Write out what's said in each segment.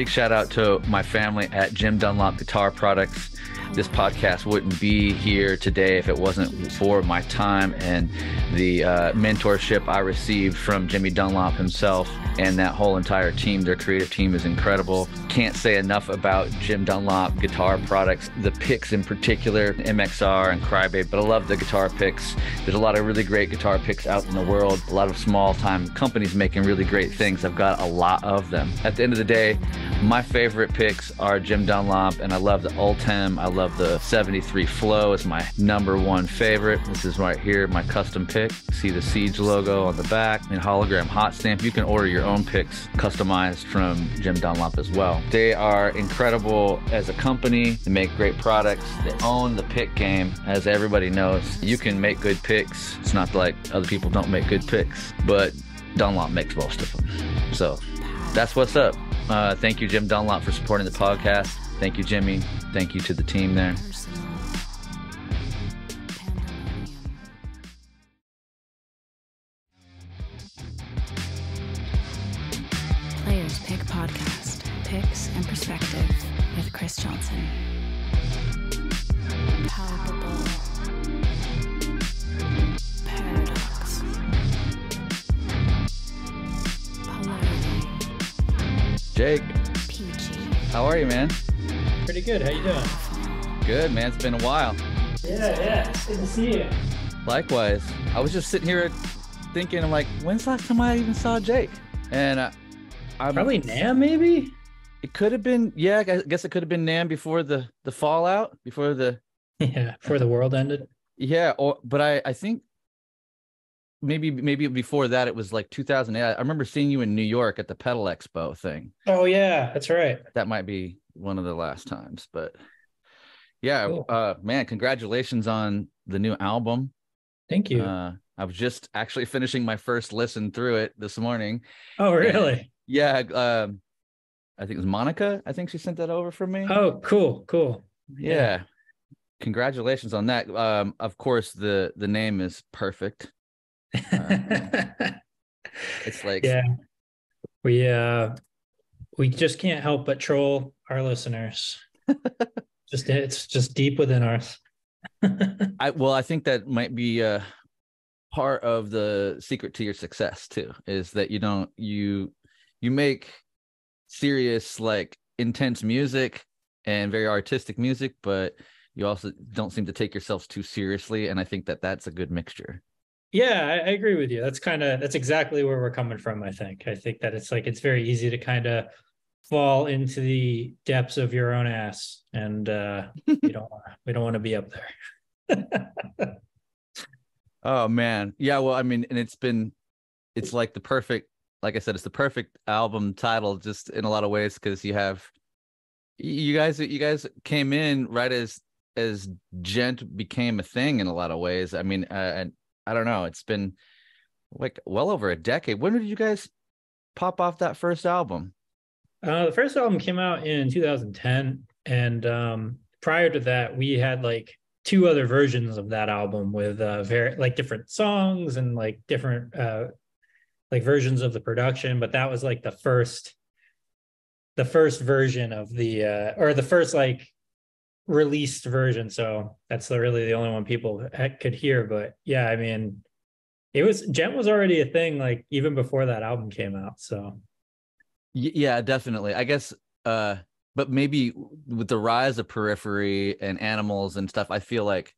Big shout out to my family at Jim Dunlop Guitar Products. This podcast wouldn't be here today if it wasn't for my time and the uh, mentorship I received from Jimmy Dunlop himself and that whole entire team. Their creative team is incredible. Can't say enough about Jim Dunlop guitar products, the picks in particular, MXR and Cry Baby, but I love the guitar picks. There's a lot of really great guitar picks out in the world, a lot of small time companies making really great things. I've got a lot of them. At the end of the day, my favorite picks are Jim Dunlop, and I love the Ultem. I love the 73 Flow is my number one favorite. This is right here, my custom pick. See the Siege logo on the back and hologram hot stamp. You can order your own picks customized from Jim Dunlop as well. They are incredible as a company. They make great products. They own the pick game, as everybody knows. You can make good picks. It's not like other people don't make good picks, but Dunlop makes most of them. So that's what's up. Uh, thank you, Jim Dunlop, for supporting the podcast. Thank you, Jimmy. Thank you to the team there. Players Pick Podcast Picks and Perspective with Chrys Johnson. Palpable. Paradox. Polarity. Jake, PG. how are you, man? Pretty good. How you doing? Good, man. It's been a while. Yeah, yeah. It's good to see you. Likewise. I was just sitting here thinking, I'm like, when's the last time I even saw Jake? And uh, I'm, Probably now, maybe. It could have been, yeah, I guess it could have been NAMM before the the fallout, before the Yeah, before the world ended. Yeah, or but I I think maybe maybe before that it was like 2008. I remember seeing you in New York at the Pedal Expo thing. Oh yeah, that's right. That might be one of the last times, but yeah, Cool. uh man, congratulations on the new album. Thank you. Uh I was just actually finishing my first listen through it this morning. oh really? Yeah, um I think it was Monica. I think she sent that over for me. Oh, cool, cool. yeah. Congratulations on that. Um of course the the name is perfect. It's like yeah. We uh we just can't help but troll our listeners. just it's just deep within us. I well, I think that might be uh part of the secret to your success too, is that you don't you you make serious like intense music and very artistic music, but you also don't seem to take yourselves too seriously, and I think that that's a good mixture. Yeah, I, I agree with you. That's kind of that's exactly where we're coming from. I think. I think that it's like it's very easy to kind of fall into the depths of your own ass, and uh, we don't wanna, we don't want to be up there. Oh man. Yeah, well, I mean, and it's been it's like the perfect like I said, it's the perfect album title just in a lot of ways because you have you guys you guys came in right as as djent became a thing in a lot of ways. I mean, uh, and I don't know, it's been like well over a decade. When did you guys pop off that first album? Uh, the first album came out in 2010, and um, prior to that, we had like two other versions of that album with uh, very like different songs and like different uh, like versions of the production. But that was like the first, the first version of the uh, or the first like released version. So that's the, really the only one people could hear. But yeah, I mean, it was Djent was already a thing like even before that album came out. So yeah, definitely. I guess uh but maybe with the rise of periphery and animals and stuff, I feel like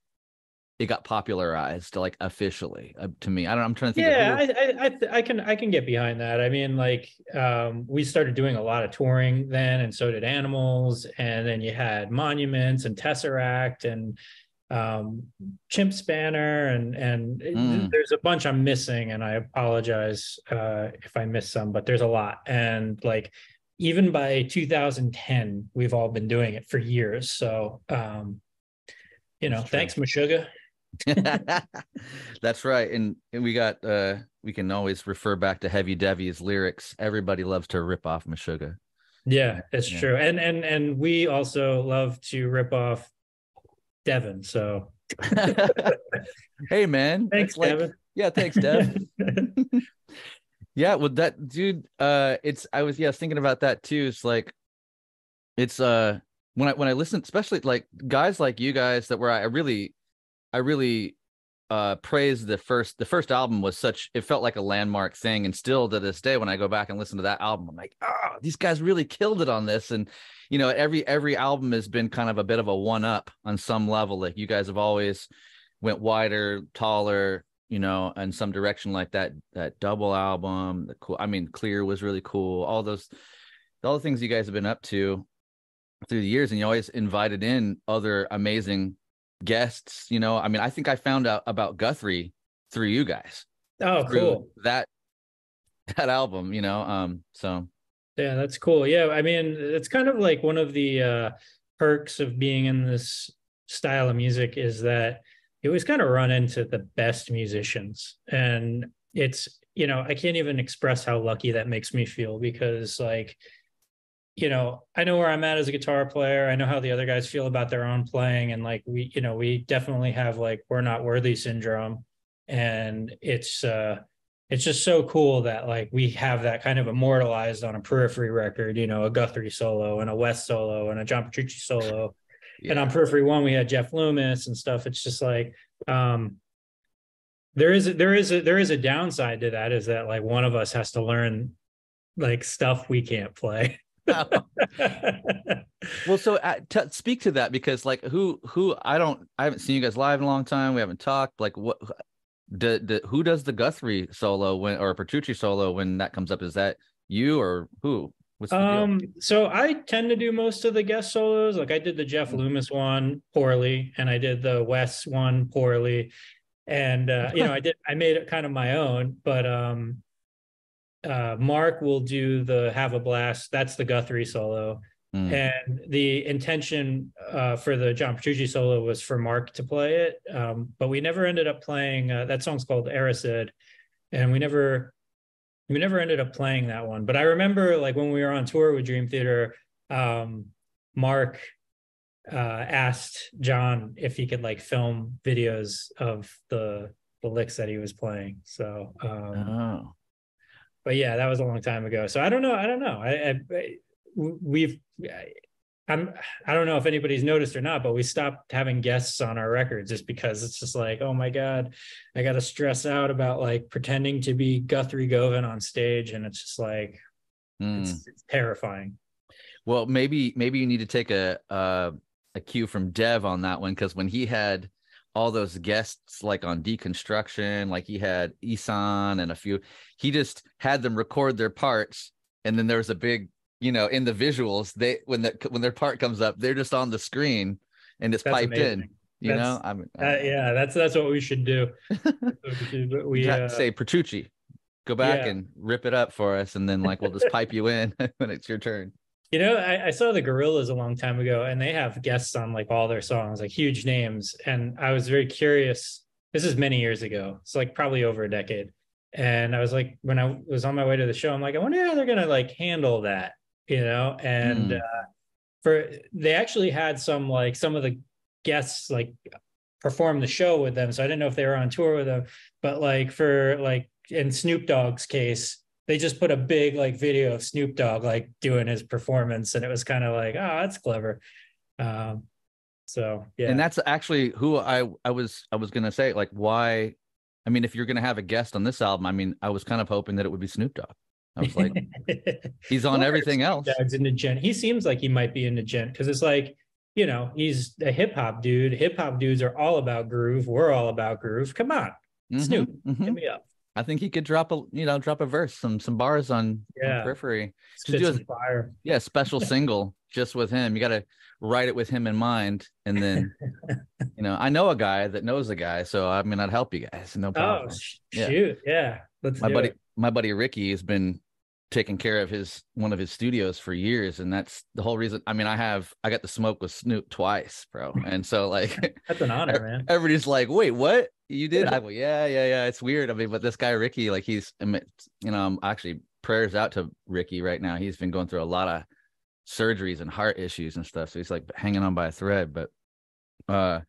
it got popularized like officially uh, to me. I don't I'm trying to think yeah I, I, I, I can i can get behind that i mean like um we started doing a lot of touring then and so did animals and then you had monuments and tesseract and um chimp spanner and and Mm. there's a bunch i'm missing and i apologize uh if i miss some but there's a lot and like even by 2010 we've all been doing it for years so um you know thanks Meshuggah. That's right. And, and we got uh we can always refer back to Hevy Devy's lyrics. Everybody loves to rip off Meshuggah. Yeah, it's Yeah. true. And and and we also love to rip off Devin. So hey man. thanks, like- Devin. Yeah, thanks, Dev. yeah, well that dude, uh it's I was yeah, I was thinking about that too. It's like it's uh when I when I listen, especially like guys like you guys that were I really I really uh praise the first the first album was such it felt like a landmark thing and still to this day when I go back and listen to that album I'm like oh these guys really killed it on this and you know every every album has been kind of a bit of a one up on some level like you guys have always went wider taller you know in some direction like that that double album the cool I mean clear was really cool all those all the things you guys have been up to through the years and you always invited in other amazing guests you know? I mean i think i found out about guthrie through you guys. Oh cool. that that album you know? Um so. Yeah that's cool. Yeah i mean it's kind of like one of the uh perks of being in this style of music is that you always kind of run into the best musicians. And it's you know i can't even express how lucky that makes me feel because like you know, I know where I'm at as a guitar player. I know how the other guys feel about their own playing. And like we, you know, we definitely have like we're not worthy syndrome. And it's uh it's just so cool that like we have that kind of immortalized on a periphery record, you know, a Guthrie solo and a Wes solo and a John Petrucci solo. yeah. And on periphery one, we had Jeff Loomis and stuff. It's just like um there is a, there is a there is a downside to that is that like one of us has to learn like stuff we can't play well so uh, t- speak to that because like who who i don't i haven't seen you guys live in a long time. We haven't talked. Like what the, the who does the guthrie solo when or petrucci solo when that comes up? Is that you or who? Um so i tend to do most of the guest solos. Like i did the jeff mm. loomis one poorly and i did the wes one poorly. And uh you know i did i made it kind of my own but um uh, Mark will do the Have a Blast. That's the Guthrie solo. Mm. And the intention uh, for the John Petrucci solo was for Mark to play it, um, but we never ended up playing. Uh, that song's called Erised, and we never we never ended up playing that one. But I remember like when we were on tour with Dream Theater, um, Mark uh, asked John if he could like film videos of the the licks that he was playing. So um, oh but yeah, that was a long time ago. So I don't know. I don't know. I, I we've I'm I don't know if anybody's noticed or not, but we stopped having guests on our records just because it's just like, oh my god, I got to stress out about like pretending to be Guthrie Govan on stage, and it's just like mm. it's, it's, terrifying. Well, maybe maybe you need to take a a, a cue from Dev on that one because when he had all those guests like on deconstruction like he had Ihsahn and a few he just had them record their parts and then there was a big you know in the visuals they when that when their part comes up they're just on the screen and it's that's piped amazing. in you that's, know i'm uh, yeah that's that's what we should do we, we uh, say petrucci go back yeah. and rip it up for us and then like we'll just pipe you in when it's your turn you know, I, I, saw the Gorillaz a long time ago, and they have guests on like all their songs, like huge names. And I was very curious. This is many years ago. It's like probably over a decade. And I was like, when I was on my way to the show, I'm like, I wonder how they're gonna like handle that, you know? And mm. uh, for they actually had some like some of the guests like perform the show with them. So I didn't know if they were on tour with them, but like for like in Snoop Dogg's case, they just put a big like video of Snoop Dogg like doing his performance, and it was kind of like, oh, that's clever. Um, so yeah, and that's actually who I I was I was gonna say like why. I mean, if you're gonna have a guest on this album, I mean, I was kind of hoping that it would be Snoop Dogg. I was like, he's on everything else. Dogg's into djent. He seems like he might be into djent because it's like, you know, he's a hip hop dude. Hip hop dudes are all about groove. We're all about groove. Come on, mm-hmm, Snoop, mm-hmm. hit me up. I think he could drop a you know drop a verse, some some bars on, yeah. on periphery. Just do a, fire. Yeah, special single just with him. You got to write it with him in mind, and then you know I know a guy that knows a guy, so I mean I'd help you guys. No oh, problem. Oh yeah. shoot, yeah. Let's my buddy, it. my buddy Ricky has been taking care of his one of his studios for years and that's the whole reason i mean i have i got to smoke with snoop twice bro and so like that's an honor man everybody's like wait what you did? I go, yeah, yeah, yeah. It's weird. I mean, but this guy Ricky, like he's, you know, I'm actually prayers out to Ricky right now. He's been going through a lot of surgeries and heart issues and stuff. So he's like hanging on by a thread. But uh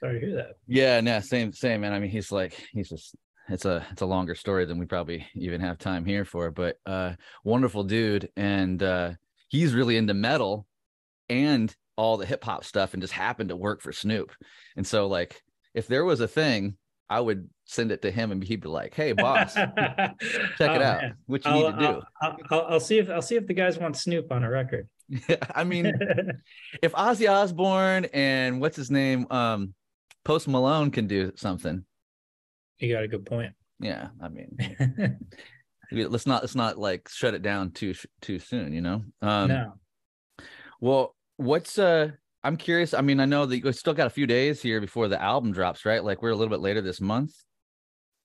sorry to hear that. Yeah, yeah, same, same, man. I mean, he's like, he's just it's a it's a longer story than we probably even have time here for. But uh wonderful dude. And uh he's really into metal and all the hip hop stuff and just happened to work for Snoop. And so like if there was a thing, I would send it to him and he'd be like, "Hey, boss, check it oh, out. Man. What you I'll, need to do." I'll, I'll, I'll, see if I'll see if the guys want Snoop on a record. I mean, if Ozzy Osbourne and what's his name, um, Post Malone can do something, you got a good point. Yeah, I mean, let's not let's not like shut it down too too soon. You know. Um, no. Well, what's uh? I'm curious. I mean, I know that you still got a few days here before the album drops, right? Like we're a little bit later this month,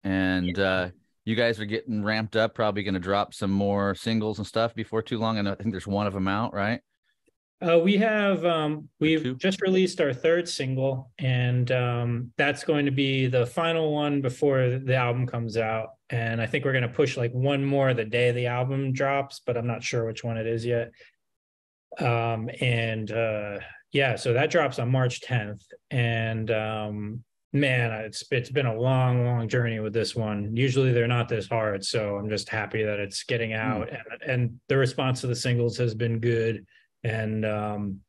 and yeah. uh, you guys are getting ramped up. Probably going to drop some more singles and stuff before too long. And I think there's one of them out, right? Uh, we have um, we've just released our third single, and um, that's going to be the final one before the album comes out. And I think we're going to push like one more the day the album drops, but I'm not sure which one it is yet. Um, and uh, yeah, so that drops on March 10th, and um, man, it's it's been a long, long journey with this one. Usually they're not this hard, so I'm just happy that it's getting hmm. out, mm. and and the response to the singles has been good and um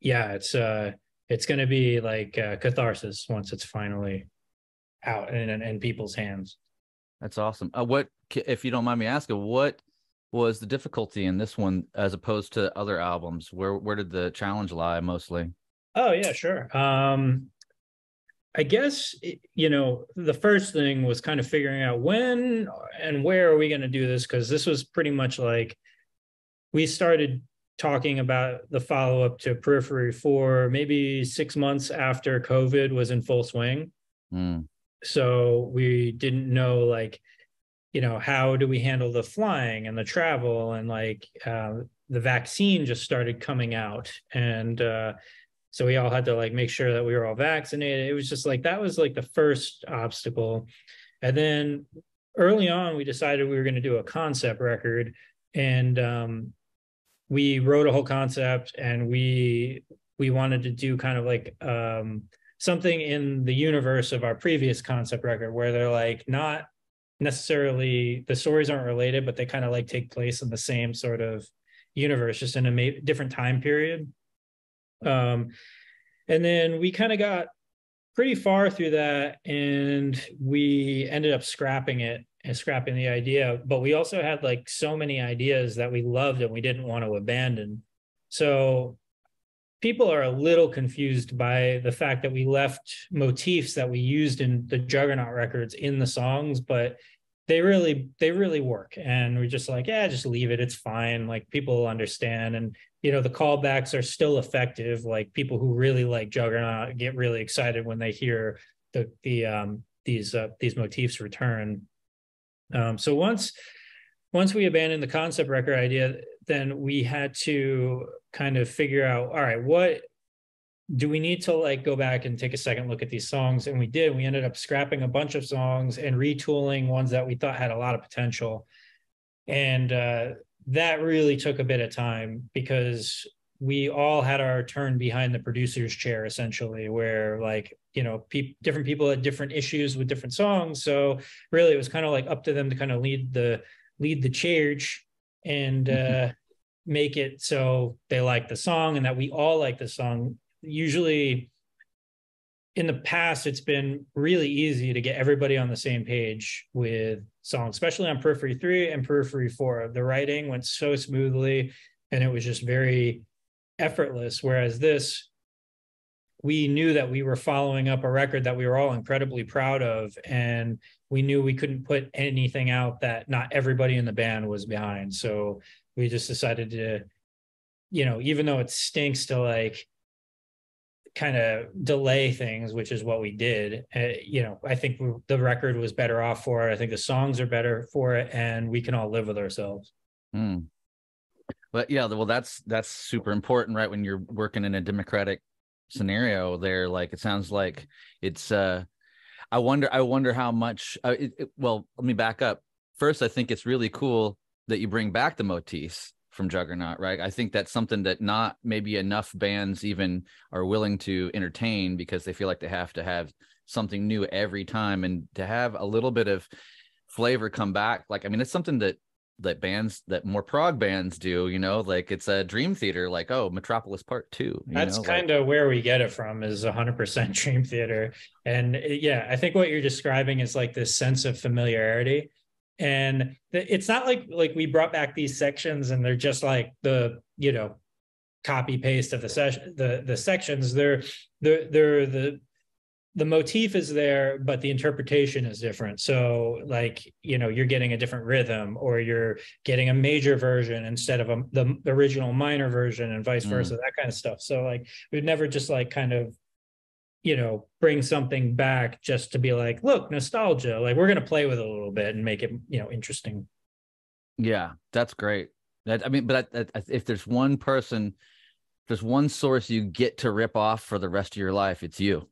yeah it's uh it's going to be like uh, catharsis once it's finally out and in people's hands. That's awesome. Uh, what if you don't mind me asking what was the difficulty in this one as opposed to other albums? Where where did the challenge lie mostly? Oh yeah sure. Um I guess you know the first thing was kind of figuring out when and where are we going to do this? Because this was pretty much like we started talking about the follow up to Periphery 4 maybe six months after COVID was in full swing. Mm. So we didn't know, like, you know, how do we handle the flying and the travel and like uh, the vaccine just started coming out. And uh, so we all had to like make sure that we were all vaccinated. It was just like that was like the first obstacle. And then early on, we decided we were going to do a concept record. And um, we wrote a whole concept and we we wanted to do kind of like um, something in the universe of our previous concept record where they're like not necessarily the stories aren't related but they kind of like take place in the same sort of universe just in a ma- different time period. Um, and then we kind of got pretty far through that and we ended up scrapping it and scrapping the idea but we also had like so many ideas that we loved and we didn't want to abandon. So people are a little confused by the fact that we left motifs that we used in the juggernaut records in the songs but they really they really work. And we're just like yeah just leave it. It's fine. Like people understand. And you know the callbacks are still effective. Like people who really like juggernaut get really excited when they hear the the um these uh, these motifs return um, so once once we abandoned the concept record idea, then we had to kind of figure out, all right, what do we need to like go back and take a second look at these songs? And we did. We ended up scrapping a bunch of songs and retooling ones that we thought had a lot of potential. And uh, that really took a bit of time because we all had our turn behind the producer's chair essentially where like you know pe- different people had different issues with different songs. So really it was kind of like up to them to kind of lead the lead the charge and mm-hmm. uh make it so they like the song and that we all like the song. Usually in the past it's been really easy to get everybody on the same page with songs especially on periphery 3 and periphery 4 the writing went so smoothly and it was just very effortless. Whereas this, we knew that we were following up a record that we were all incredibly proud of. And we knew we couldn't put anything out that not everybody in the band was behind. So we just decided to, you know, even though it stinks to like kind of delay things, which is what we did, uh, you know, I think the record was better off for it. I think the songs are better for it and we can all live with ourselves. Mm. But yeah, well, that's that's super important, right? When you're working in a democratic scenario, there, like it sounds like it's. uh I wonder. I wonder how much. Uh, it, it, well, let me back up. First, I think it's really cool that you bring back the motifs from Juggernaut, right? I think that's something that not maybe enough bands even are willing to entertain because they feel like they have to have something new every time and to have a little bit of flavor come back. Like, I mean, it's something that that bands that more prog bands do you know like it's a dream theater like oh metropolis part two that's kind of like, where we get it from is 100% dream theater. And uh, yeah i think what you're describing is like this sense of familiarity. And it's not like like we brought back these sections and they're just like the you know copy paste of the session the the sections. They're they're they're the the motif is there but the interpretation is different. So like you know you're getting a different rhythm or you're getting a major version instead of a, the original minor version and vice versa mm. that kind of stuff. So like we'd never just like kind of you know bring something back just to be like look nostalgia like we're going to play with it a little bit and make it you know interesting. Yeah that's great. That i mean but I, I, if there's one person there's one source you get to rip off for the rest of your life it's you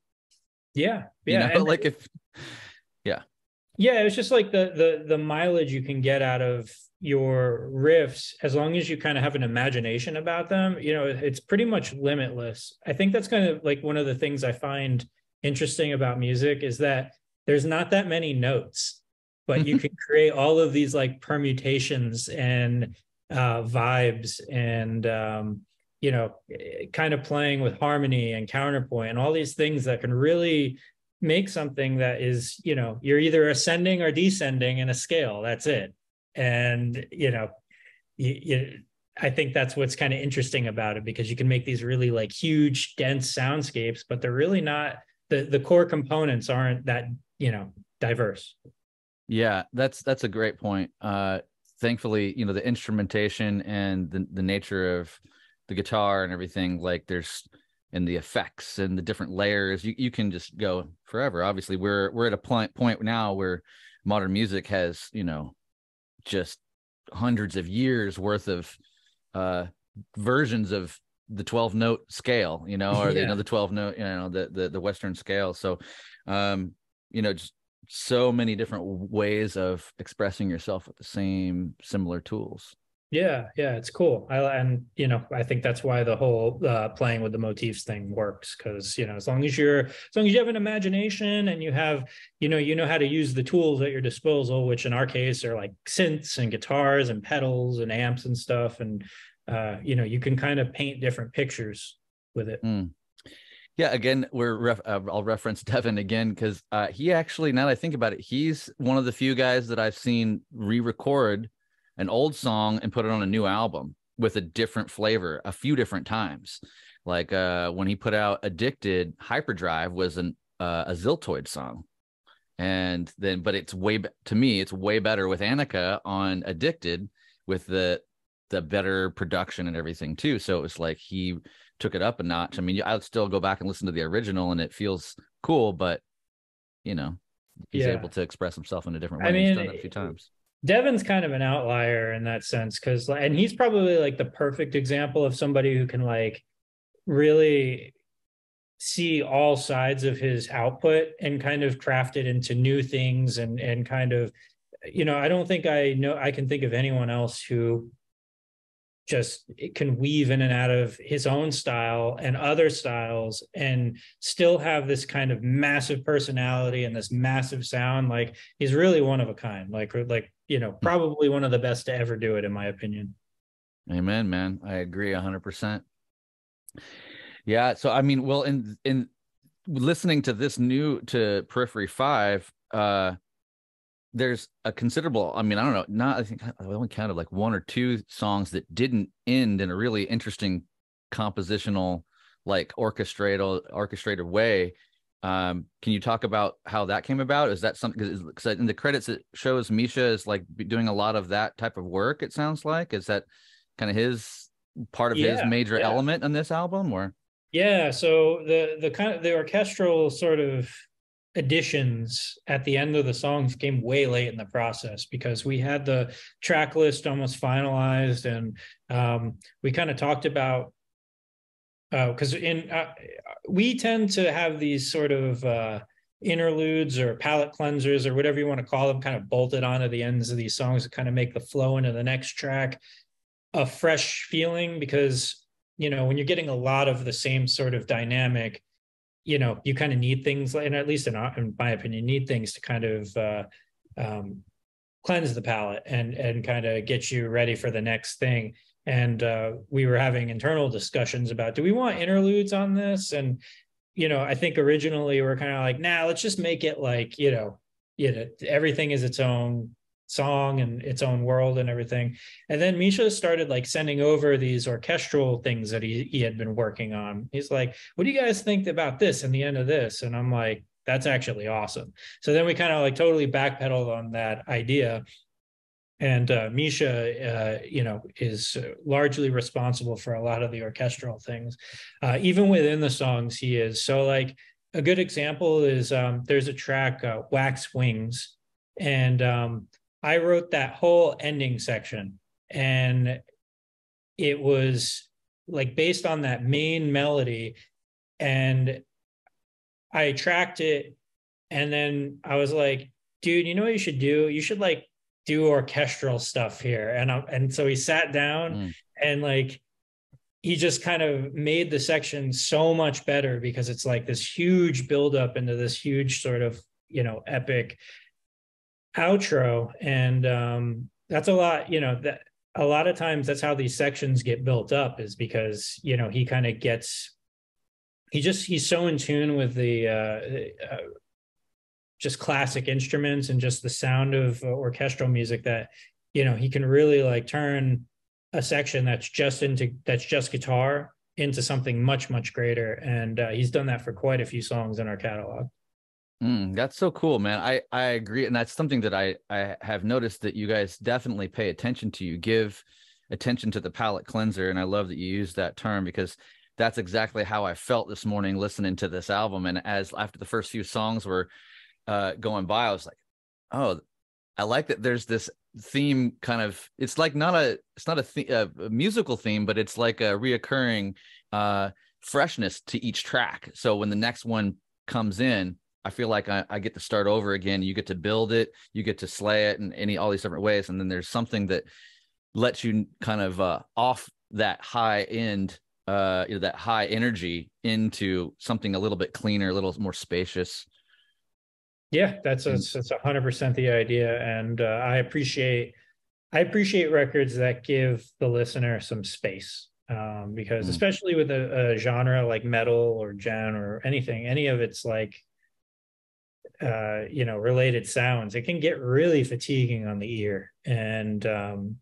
yeah yeah you know, like if yeah. Yeah it's just like the the the mileage you can get out of your riffs as long as you kind of have an imagination about them you know it's pretty much limitless. I think that's kind of like one of the things i find interesting about music is that there's not that many notes but you can create all of these like permutations and uh, vibes and um, you know kind of playing with harmony and counterpoint and all these things that can really make something that is you know you're either ascending or descending in a scale. That's it. And you know you, you, i think that's what's kind of interesting about it because you can make these really like huge dense soundscapes but they're really not the the core components aren't that you know diverse. Yeah that's that's a great point. Uh thankfully you know the instrumentation and the, the nature of the guitar and everything like there's and the effects and the different layers you, you can just go forever. Obviously we're we're at a point point now where modern music has you know just hundreds of years worth of uh versions of the 12 note scale you know or yeah. you know the 12 note you know the, the the western scale. So um you know just so many different ways of expressing yourself with the same similar tools yeah, yeah, it's cool. I and you know, I think that's why the whole uh, playing with the motifs thing works because you know, as long as you're, as long as you have an imagination and you have, you know, you know how to use the tools at your disposal, which in our case are like synths and guitars and pedals and amps and stuff, and uh, you know, you can kind of paint different pictures with it. Mm. Yeah, again, we're ref- uh, I'll reference Devin again because uh, he actually, now that I think about it, he's one of the few guys that I've seen re-record an old song and put it on a new album with a different flavor a few different times. Like uh, when he put out Addicted, Hyperdrive was an uh, a Ziltoid song. And then, but it's way to me, it's way better with Anneke on Addicted with the the better production and everything too. So it was like he took it up a notch. I mean, I'd still go back and listen to the original, and it feels cool, but you know, he's yeah. able to express himself in a different way. I mean, he's done it a few times. Devin's kind of an outlier in that sense because, and he's probably like the perfect example of somebody who can like really see all sides of his output and kind of craft it into new things and and kind of you know i don't think i know i can think of anyone else who just can weave in and out of his own style and other styles and still have this kind of massive personality and this massive sound. Like he's really one of a kind. Like like you know probably one of the best to ever do it in my opinion. Amen man. I agree 100% yeah so i mean well in in listening to this new to periphery 5 uh there's a considerable i mean i don't know not i think i only counted like one or two songs that didn't end in a really interesting compositional like orchestrated orchestrated way. Um can you talk about how that came about? Is that something because in the credits it shows misha is like doing a lot of that type of work it sounds like. Is that kind of his part of yeah, his major yeah. element on this album or? Yeah so the the kind of the orchestral sort of additions at the end of the songs came way late in the process because we had the track list almost finalized and um, we kind of talked about because uh, in uh, we tend to have these sort of uh, interludes or palette cleansers or whatever you want to call them kind of bolted onto the ends of these songs to kind of make the flow into the next track a fresh feeling because you know when you're getting a lot of the same sort of dynamic you know you kind of need things and at least in, in my opinion need things to kind of uh, um, cleanse the palate and and kind of get you ready for the next thing. And uh, we were having internal discussions about do we want interludes on this? And you know i think originally we are kind of like nah let's just make it like you know you know everything is its own song and its own world and everything. And then misha started like sending over these orchestral things that he, he had been working on. He's like what do you guys think about this and the end of this? And i'm like that's actually awesome. So then we kind of like totally backpedaled on that idea. And uh, Misha, uh, you know, is largely responsible for a lot of the orchestral things. Uh, even within the songs, he is. So, like a good example is um, there's a track, uh, "Wax Wings," and um, I wrote that whole ending section, and it was like based on that main melody, and I tracked it, and then I was like, "Dude, you know what you should do? You should like." do orchestral stuff here and I, and so he sat down mm. and like he just kind of made the section so much better because it's like this huge buildup into this huge sort of you know epic outro and um that's a lot you know that a lot of times that's how these sections get built up is because you know he kind of gets he just he's so in tune with the uh, uh just classic instruments and just the sound of orchestral music that you know he can really like turn a section that's just into that's just guitar into something much much greater. And uh, he's done that for quite a few songs in our catalog mm, that's so cool man i i agree and that's something that i i have noticed that you guys definitely pay attention to you give attention to the palate cleanser and i love that you use that term because that's exactly how i felt this morning listening to this album and as after the first few songs were uh, going by, I was like, oh, I like that. There's this theme kind of. It's like not a. It's not a, th- a musical theme, but it's like a reoccurring uh, freshness to each track. So when the next one comes in, I feel like I, I, get to start over again. You get to build it, you get to slay it in any all these different ways, and then there's something that lets you kind of uh, off that high end, uh, you know, that high energy into something a little bit cleaner, a little more spacious. Yeah, that's a, that's a hundred percent the idea, and uh, I appreciate I appreciate records that give the listener some space um, because mm. especially with a, a, genre like metal or djent or anything, any of it's like uh, you know related sounds, it can get really fatiguing on the ear, and um,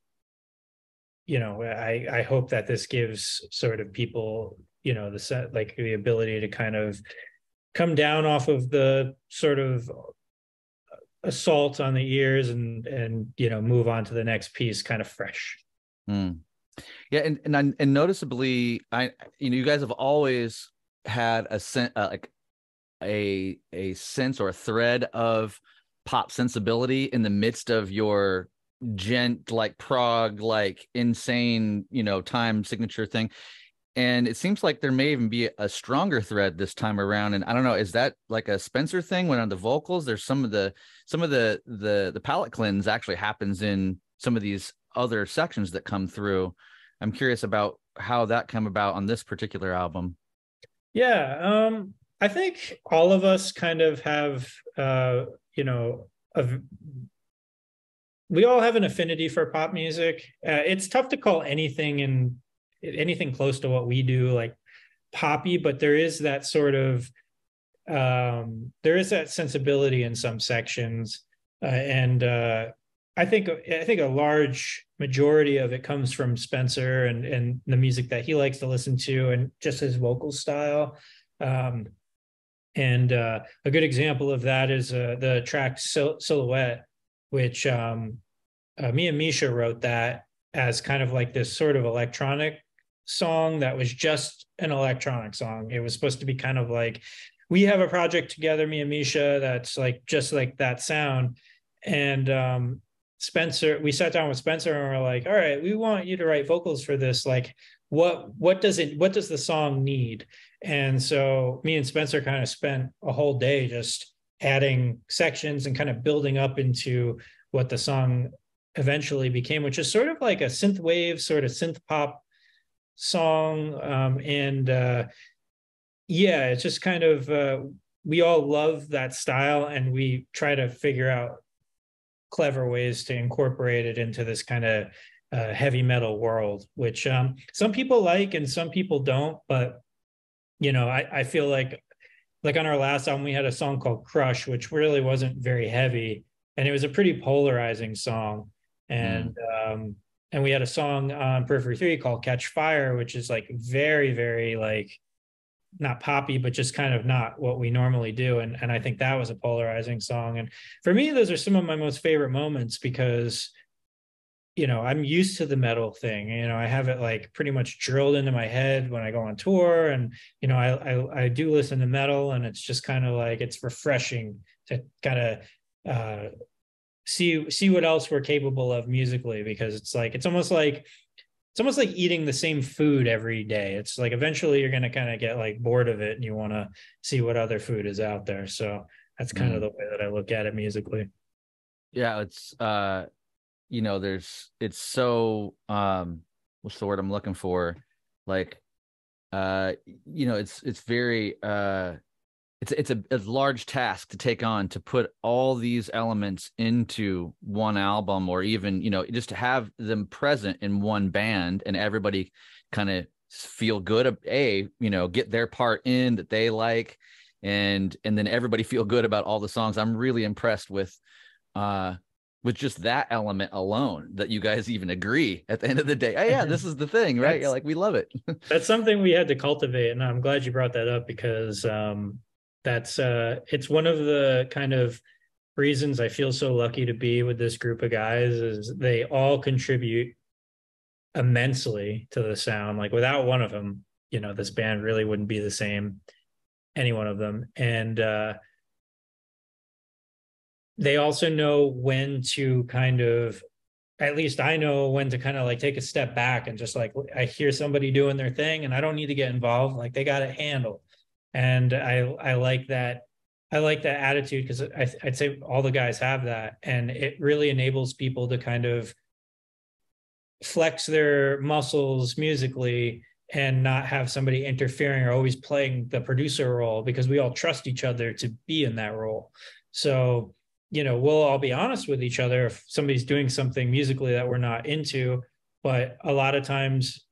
you know I I hope that this gives sort of people you know the set like the ability to kind of come down off of the sort of assault on the ears and and you know move on to the next piece kind of fresh mm. yeah and and, and noticeably i you know you guys have always had a sense uh, like a a sense or a thread of pop sensibility in the midst of your djent like prog like insane you know time signature thing. And it seems like there may even be a stronger thread this time around. And i don't know is that like a spencer thing when on the vocals? There's some of the some of the the the palate cleanse actually happens in some of these other sections that come through. I'm curious about how that came about on this particular album. Yeah um i think all of us kind of have uh you know a we all have an affinity for pop music. Uh, it's tough to call anything in anything close to what we do like poppy but there is that sort of um there is that sensibility in some sections. Uh, and uh i think i think a large majority of it comes from spencer and and the music that he likes to listen to and just his vocal style. Um and uh a good example of that is uh the track Sil- silhouette which um uh, me and misha wrote that as kind of like this sort of electronic song that was just an electronic song. It was supposed to be kind of like we have a project together, me and Misha, that's like just like that sound. And um, Spencer, we sat down with Spencer and we're like, all right, we want you to write vocals for this. Like, what what does it what does the song need? And so me and Spencer kind of spent a whole day just adding sections and kind of building up into what the song eventually became, which is sort of like a synth wave, sort of synth pop song um, and uh, yeah it's just kind of uh, we all love that style and we try to figure out clever ways to incorporate it into this kind of uh, heavy metal world, which um, some people like and some people don't. But you know, I, I feel like like on our last album, we had a song called Crush, which really wasn't very heavy, and it was a pretty polarizing song. And mm. um, and we had a song on Periphery Three called Catch Fire, which is like very very like not poppy, but just kind of not what we normally do. And and I think that was a polarizing song. And for me, those are some of my most favorite moments because you know i'm used to the metal thing you know i have it like pretty much drilled into my head when i go on tour and you know i i, I do listen to metal and it's just kind of like it's refreshing to kind of uh see see what else we're capable of musically because it's like it's almost like it's almost like eating the same food every day. It's like eventually you're going to kind of get like bored of it and you want to see what other food is out there. So that's kind mm. of the way that i look at it musically. Yeah it's uh you know there's it's so um what's the word i'm looking for? Like uh you know it's it's very uh it's it's a, a large task to take on to put all these elements into one album or even you know just to have them present in one band and everybody kind of feel good a you know get their part in that they like and and then everybody feel good about all the songs. I'm really impressed with uh with just that element alone that you guys even agree at the end of the day. Oh yeah, this is the thing, right? Like we love it. that's something we had to cultivate, and I'm glad you brought that up because um, that's uh, it's one of the kind of reasons I feel so lucky to be with this group of guys is they all contribute immensely to the sound. Like without one of them, you know, this band really wouldn't be the same. Any one of them, and uh, they also know when to kind of at least I know when to kind of like take a step back and just like I hear somebody doing their thing and I don't need to get involved. Like they got it handled. And I I like that I like that attitude because I'd say all the guys have that. And it really enables people to kind of flex their muscles musically and not have somebody interfering or always playing the producer role because we all trust each other to be in that role. So you know, we'll all be honest with each other if somebody's doing something musically that we're not into. But a lot of times,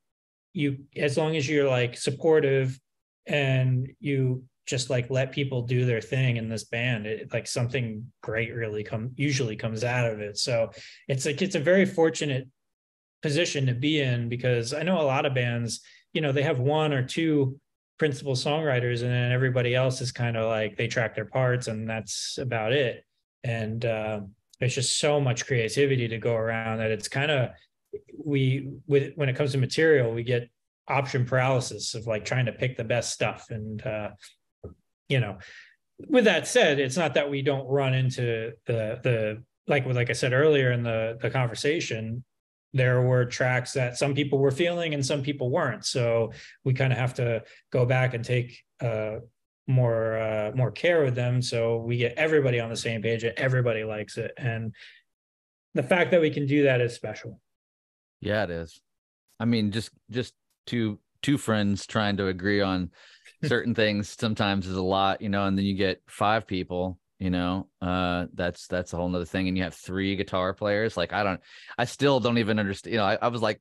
you, as long as you're like supportive and you just like let people do their thing in this band, it, like something great really come usually comes out of it. So it's like it's a very fortunate position to be in because I know a lot of bands, you know, they have one or two principal songwriters and then everybody else is kind of like they track their parts and that's about it and uh, there's just so much creativity to go around that it's kind of we with when it comes to material we get option paralysis of like trying to pick the best stuff. And uh, you know with that said it's not that we don't run into the the like like i said earlier in the the conversation there were tracks that some people were feeling and some people weren't. So we kind of have to go back and take uh, more uh, more care with them so we get everybody on the same page and everybody likes it and the fact that we can do that is special. Yeah it is. I mean just just two two friends trying to agree on certain things sometimes is a lot you know and then you get five people you know uh that's that's a whole nother thing and you have three guitar players like i don't i still don't even understand you know I, I was like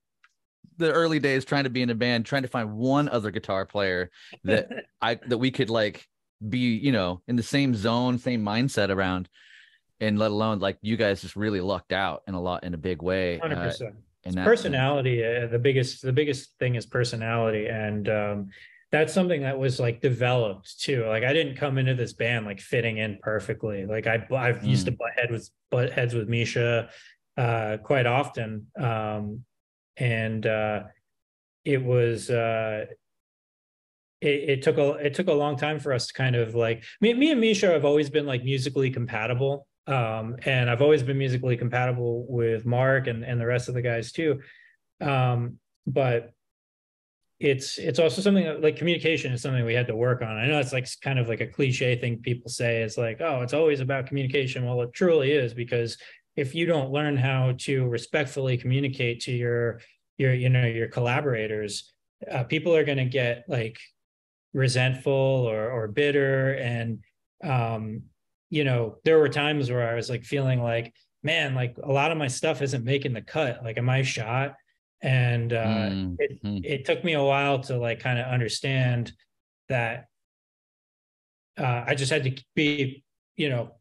the early days trying to be in a band, trying to find one other guitar player that I that we could like be, you know, in the same zone, same mindset around, and let alone like you guys just really lucked out in a lot in a big way. Uh, Hundred uh, percent. And personality, uh, the biggest the biggest thing is personality, and um, that's something that was like developed too. Like I didn't come into this band like fitting in perfectly. Like I I've mm. used to butt head with butt heads with Misha uh, quite often. Um, and uh, it was uh, it, it, took a it took a long time for us to kind of like me, me and Misha have always been like musically compatible. Um, and I've always been musically compatible with Mark and, and the rest of the guys too. Um, but it's it's also something like communication is something we had to work on. I know it's like kind of like a cliche thing people say. It's like, oh, it's always about communication. Well, it truly is because if you don't learn how to respectfully communicate to your your you know your collaborators uh, people are going to get like resentful or or bitter and um you know there were times where i was like feeling like man, like a lot of my stuff isn't making the cut. Like, am I shot? And uh, Mm, it mm. it took me a while to like kind of understand that uh, I just had to be, you know,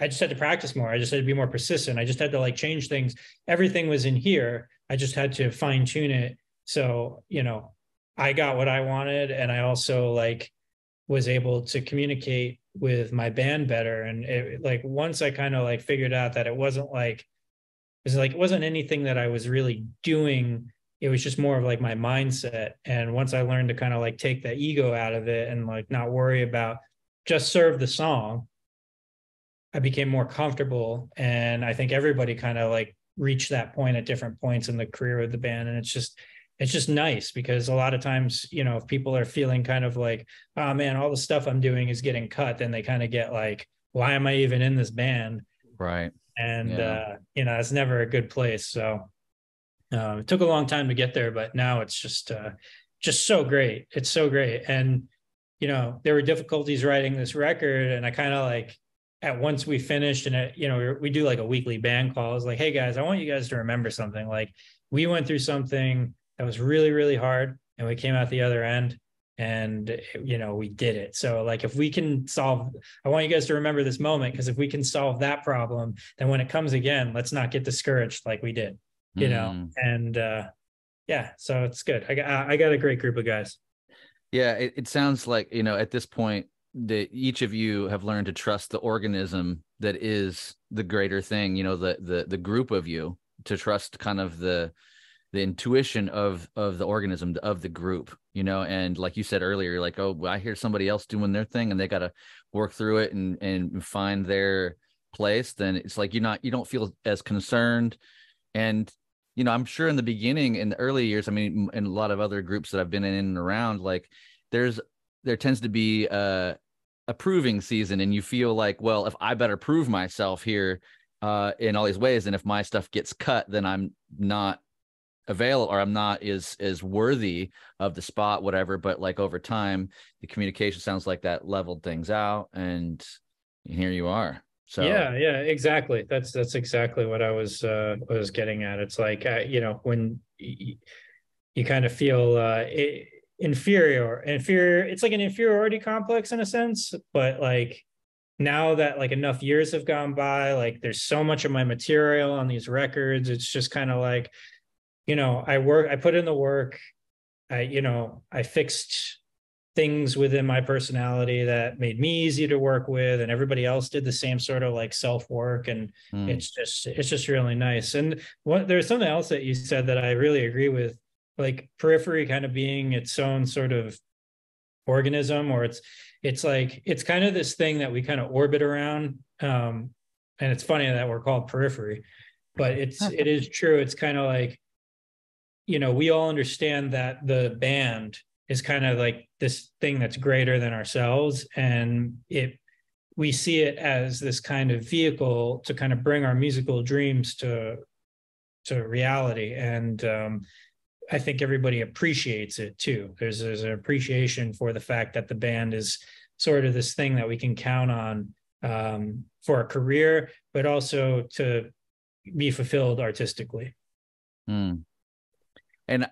I just had to practice more. I just had to be more persistent. I just had to like change things. Everything was in here. I just had to fine tune it. So, you know, I got what I wanted. And I also like was able to communicate with my band better. And it, like once I kind of like figured out that it wasn't like, it was like, it wasn't anything that I was really doing. It was just more of like my mindset. And once I learned to kind of like take the ego out of it and like not worry about just serve the song, I became more comfortable. And I think everybody kind of like reached that point at different points in the career of the band. And it's just, it's just nice because a lot of times, you know, if people are feeling kind of like, oh man, all the stuff I'm doing is getting cut, then they kind of get like, why am I even in this band? Right. And, Yeah. uh, you know, it's never a good place. So um, it took a long time to get there, but now it's just, uh, just so great. It's so great. And, you know, there were difficulties writing this record. And I kind of like, at once we finished and it, you know, we do like a weekly band call. I was like, hey guys, I want you guys to remember something. Like we went through something that was really, really hard and we came out the other end and you know we did it so like if we can solve i want you guys to remember this moment because if we can solve that problem then when it comes again let's not get discouraged like we did you know Mm. and uh yeah so it's good i got i got a great group of guys Yeah, it, it sounds like, you know, at this point that each of you have learned to trust the organism that is the greater thing, you know, the the the group of you to trust kind of the the intuition of of the organism of the group, you know, and like you said earlier, like, oh, I hear somebody else doing their thing and they gotta work through it and and find their place, then it's like you're not you don't feel as concerned. And you know, I'm sure in the beginning, in the early years, I mean, in a lot of other groups that I've been in and around, like there's there tends to be a a proving season, and you feel like, well, if I better prove myself here uh, in all these ways, and if my stuff gets cut, then I'm not available or I'm not as as worthy of the spot, whatever. But like over time, the communication sounds like that leveled things out, and here you are. So yeah yeah exactly that's that's exactly what i was uh was getting at it's like uh, you know when y- you kind of feel uh i- inferior inferior it's like an inferiority complex in a sense but like now that like enough years have gone by like there's so much of my material on these records it's just kind of like you know i work i put in the work i you know i fixed things within my personality that made me easy to work with and everybody else did the same sort of like self work and Mm. it's just it's just really nice and what there's something else that you said that i really agree with like periphery kind of being its own sort of organism or it's it's like it's kind of this thing that we kind of orbit around um and it's funny that we're called periphery but it's it is true. It's kind of like you know we all understand that the band is kind of like this thing that's greater than ourselves and it we see it as this kind of vehicle to kind of bring our musical dreams to to reality. And um i think everybody appreciates it too there's there's an appreciation for the fact that the band is sort of this thing that we can count on um for a career but also to be fulfilled artistically Hmm. And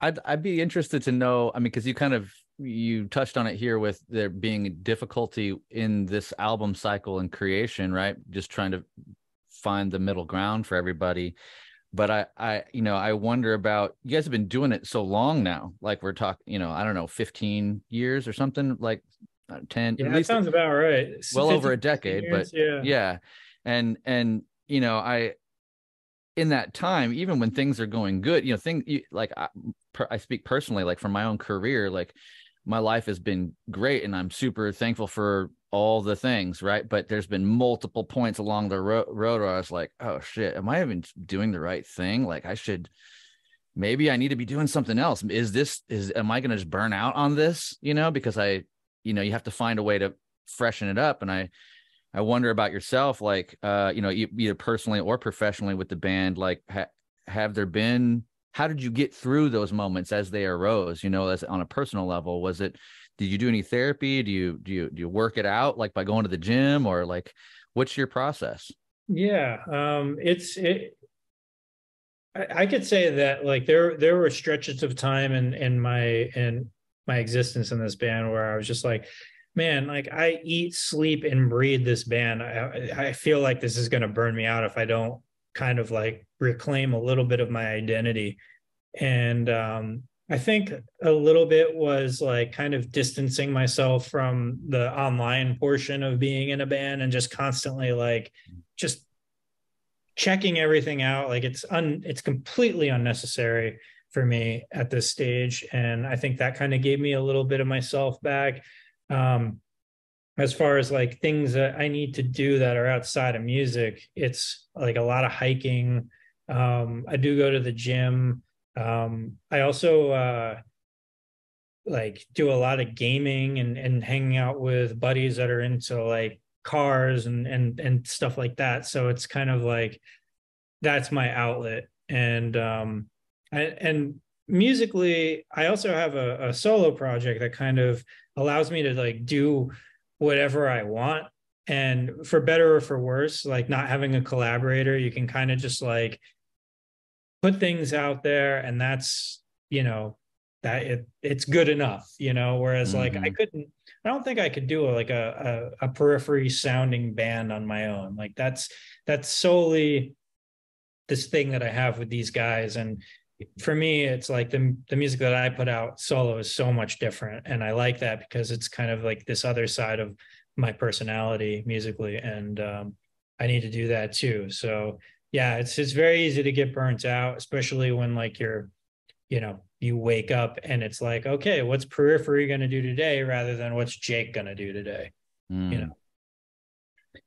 I'd I'd be interested to know. I mean, because you kind of you touched on it here with there being difficulty in this album cycle and creation, right? Just trying to find the middle ground for everybody. But I, I, you know, I wonder about you guys have been doing it so long now. Like we're talking, you know, I don't know, fifteen years or something, like uh, ten. yeah at that sounds about right well over a 60 decade, but yeah yeah and and you know i in that time even when things are going good you know thing you, like I, per, I speak personally like from my own career like my life has been great and i'm super thankful for all the things right but there's been multiple points along the ro- road where i was like oh shit am i even doing the right thing like i should maybe i need to be doing something else is this is am i going to just burn out on this you know because i you know you have to find a way to freshen it up and i I wonder about yourself, like, uh, you know, either personally or professionally with the band. Like, ha- have there been? How did you get through those moments as they arose? You know, as on a personal level, was it? Did you do any therapy? Do you do you do you work it out like by going to the gym or like, what's your process? Yeah, um, it's it. I, I could say that like there there were stretches of time in in my in my existence in this band where I was just like, man, like I eat, sleep, and breathe this band. I I feel like this is going to burn me out if I don't kind of like reclaim a little bit of my identity. And um, I think a little bit was like kind of distancing myself from the online portion of being in a band and just constantly like just checking everything out. Like it's un it's completely unnecessary for me at this stage. And I think that kind of gave me a little bit of myself back. Um, as far as like things that I need to do that are outside of music, it's like a lot of hiking. Um, I do go to the gym. Um, I also uh, like do a lot of gaming and and hanging out with buddies that are into like cars and and and stuff like that. So it's kind of like that's my outlet. And um, I, and musically, I also have a, a solo project that kind of allows me to like do whatever I want. And for better or for worse, like not having a collaborator, you can kind of just like put things out there and that's, you know, that it it's good enough, you know. Whereas mm-hmm. like I mm-hmm. couldn't, I don't think I could do a, like a, a a periphery sounding band on my own. Like that's that's solely this thing that I have with these guys. And for me, it's like the the music that I put out solo is so much different, and I like that because it's kind of like this other side of my personality musically, and um, I need to do that too. So yeah, it's it's very easy to get burnt out, especially when like you're, you know, you wake up and it's like, okay, what's Periphery going to do today, rather than what's Jake going to do today, mm. you know.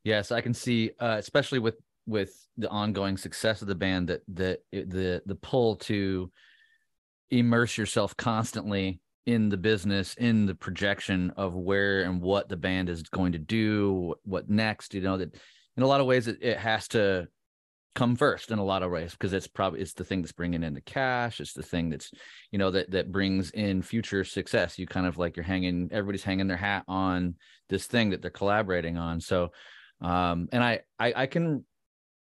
Yes, I can see, uh, especially with with the ongoing success of the band that that the the pull to immerse yourself constantly in the business in the projection of where and what the band is going to do what next you know that in a lot of ways it, it has to come first in a lot of ways because it's probably it's the thing that's bringing in the cash it's the thing that's you know that that brings in future success. You kind of like you're hanging everybody's hanging their hat on this thing that they're collaborating on. So um and I, I i can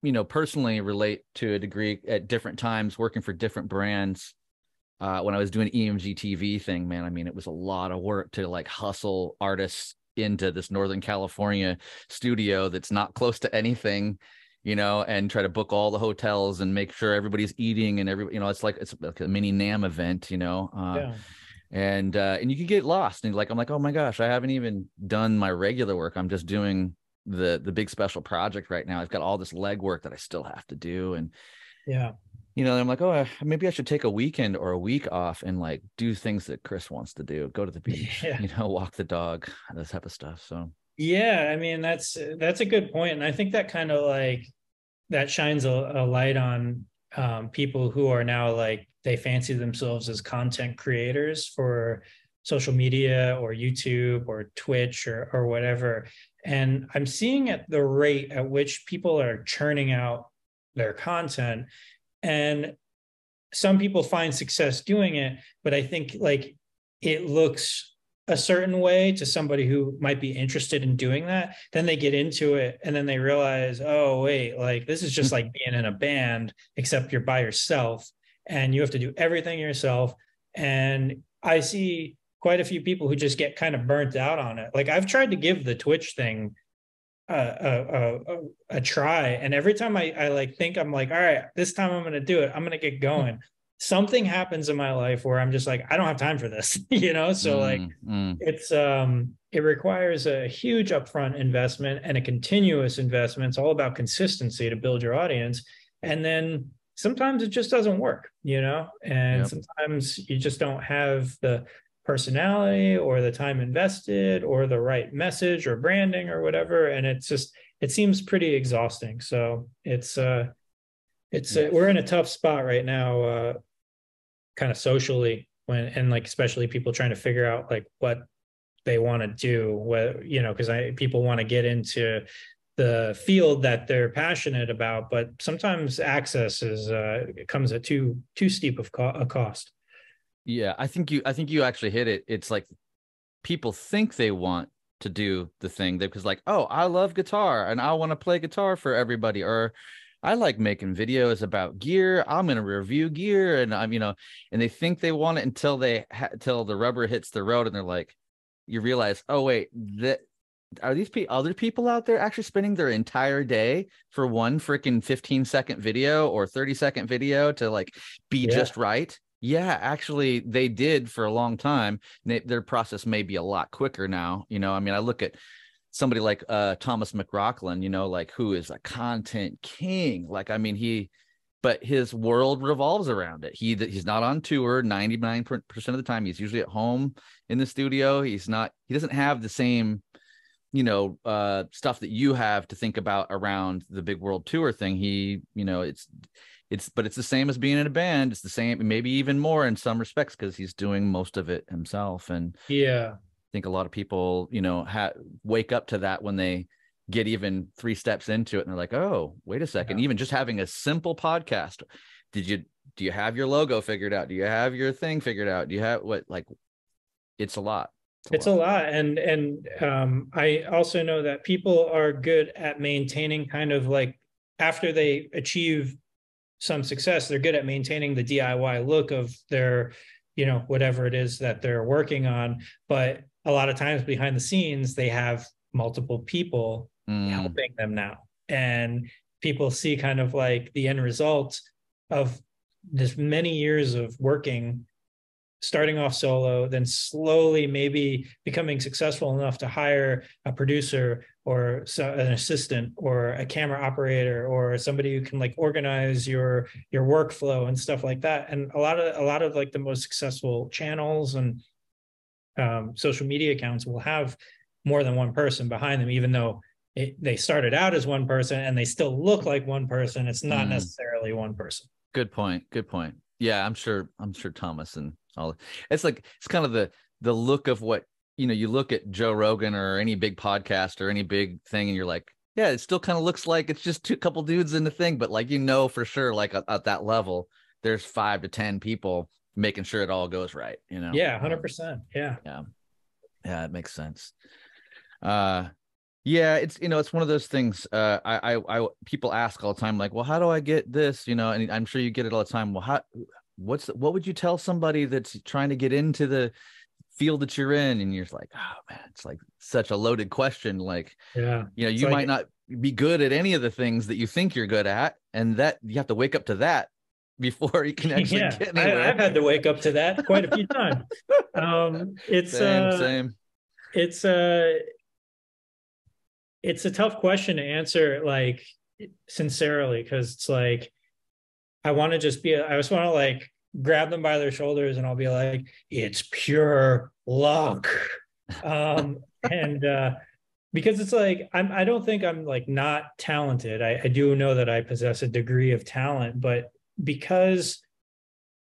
you know personally relate to a degree at different times working for different brands. Uh, when i was doing emg tv thing man i mean it was a lot of work to like hustle artists into this northern california studio that's not close to anything you know and try to book all the hotels and make sure everybody's eating and every you know it's like it's like a mini NAMM event you know uh, yeah. and uh and you can get lost and like i'm like oh my gosh i haven't even done my regular work i'm just doing the the big special project right now. I've got all this legwork that I still have to do, and yeah, you know, I'm like, oh, maybe I should take a weekend or a week off and like do things that Chris wants to do. Go to the beach, yeah. you know, walk the dog, that type of stuff. So yeah, I mean that's that's a good point, and I think that kind of like that shines a, a light on um, people who are now like they fancy themselves as content creators for social media or YouTube or Twitch or or whatever. And I'm seeing at the rate at which people are churning out their content. And some people find success doing it, but I think like it looks a certain way to somebody who might be interested in doing that. Then they get into it and then they realize, oh, wait, like this is just hmm. like being in a band, except you're by yourself and you have to do everything yourself. And I see quite a few people who just get kind of burnt out on it. Like I've tried to give the Twitch thing a, a, a, a try, and every time I, I like think I'm like, all right, this time I'm gonna do it. I'm gonna get hmm. going. Something happens in my life where I'm just like, I don't have time for this, you know. So mm, like, mm. it's um, it requires a huge upfront investment and a continuous investment. It's all about consistency to build your audience, and then sometimes it just doesn't work, you know. And yep. sometimes you just don't have the personality or the time invested or the right message or branding or whatever and it's just it seems pretty exhausting so it's uh it's uh, we're in a tough spot right now uh kind of socially when and like especially people trying to figure out like what they want to do what you know because i people want to get into the field that they're passionate about but sometimes access is uh comes at too too steep of co- a cost yeah, I think you I think you actually hit it. It's like people think they want to do the thing because like oh i love guitar and i want to play guitar for everybody or i like making videos about gear i'm going to review gear and i'm you know and they think they want it until they ha- until the rubber hits the road and they're like you realize oh wait that are these pe- other people out there actually spending their entire day for one freaking 15 second video or 30 second video to like be Yeah. just right? Yeah actually they did for a long time. They, their process may be a lot quicker now you know? I mean i look at somebody like uh thomas McRocklin you know like who is a content king. Like i mean he but his world revolves around it. He he's not on tour 99% of the time. He's usually at home in the studio. He's not he doesn't have the same you know uh stuff that you have to think about around the big world tour thing. He you know it's it's but it's the same as being in a band. It's the same maybe even more in some respects because he's doing most of it himself. And Yeah. I think a lot of people, you know, ha- wake up to that when they get even three steps into it and they're like, "Oh, wait a second! Yeah. Even just having a simple podcast, did you do you have your logo figured out? Do you have your thing figured out? Do you have what like? It's a lot. It's a lot. And and um I also know that people are good at maintaining kind of like after they achieve some success, they're good at maintaining the DIY look of their, you know, whatever it is that they're working on. But a lot of times behind the scenes, they have multiple people Mm, helping them now. And people see kind of like the end result of this many years of working, starting off solo, then slowly maybe becoming successful enough to hire a producer or so, an assistant or a camera operator or somebody who can like organize your your workflow and stuff like that. And a lot of a lot of like the most successful channels and um, social media accounts will have more than one person behind them, even though it, they started out as one person and they still look like one person. It's not Mm. necessarily one person. good point. Good point. Yeah, I'm sure. I'm sure Thomas and all. It's like it's kind of the the look of what you know. You look at Joe Rogan or any big podcast or any big thing, and you're like, yeah, it still kind of looks like it's just two couple dudes in the thing, but like you know for sure, like at, at that level, there's five to ten people making sure it all goes right. You know. Yeah, hundred percent. Yeah. yeah Yeah. it makes sense uh yeah it's you know it's one of those things uh I, I i people ask all the time like well how do i get this you know and i'm sure you get it all the time well how what's what would you tell somebody that's trying to get into the field that you're in and you're just like oh man it's like such a loaded question like Yeah. you know It's you like- might not be good at any of the things that you think you're good at and that you have to wake up to that before you can actually yeah. get I, anywhere I've had to wake up to that quite a few times. Um, it's same uh, same it's a it's a tough question to answer like sincerely because it's like I want to just be I just want to like grab them by their shoulders and I'll be like it's pure luck um and uh because it's like I'm I don't think I'm like not talented I, I do know that I possess a degree of talent but because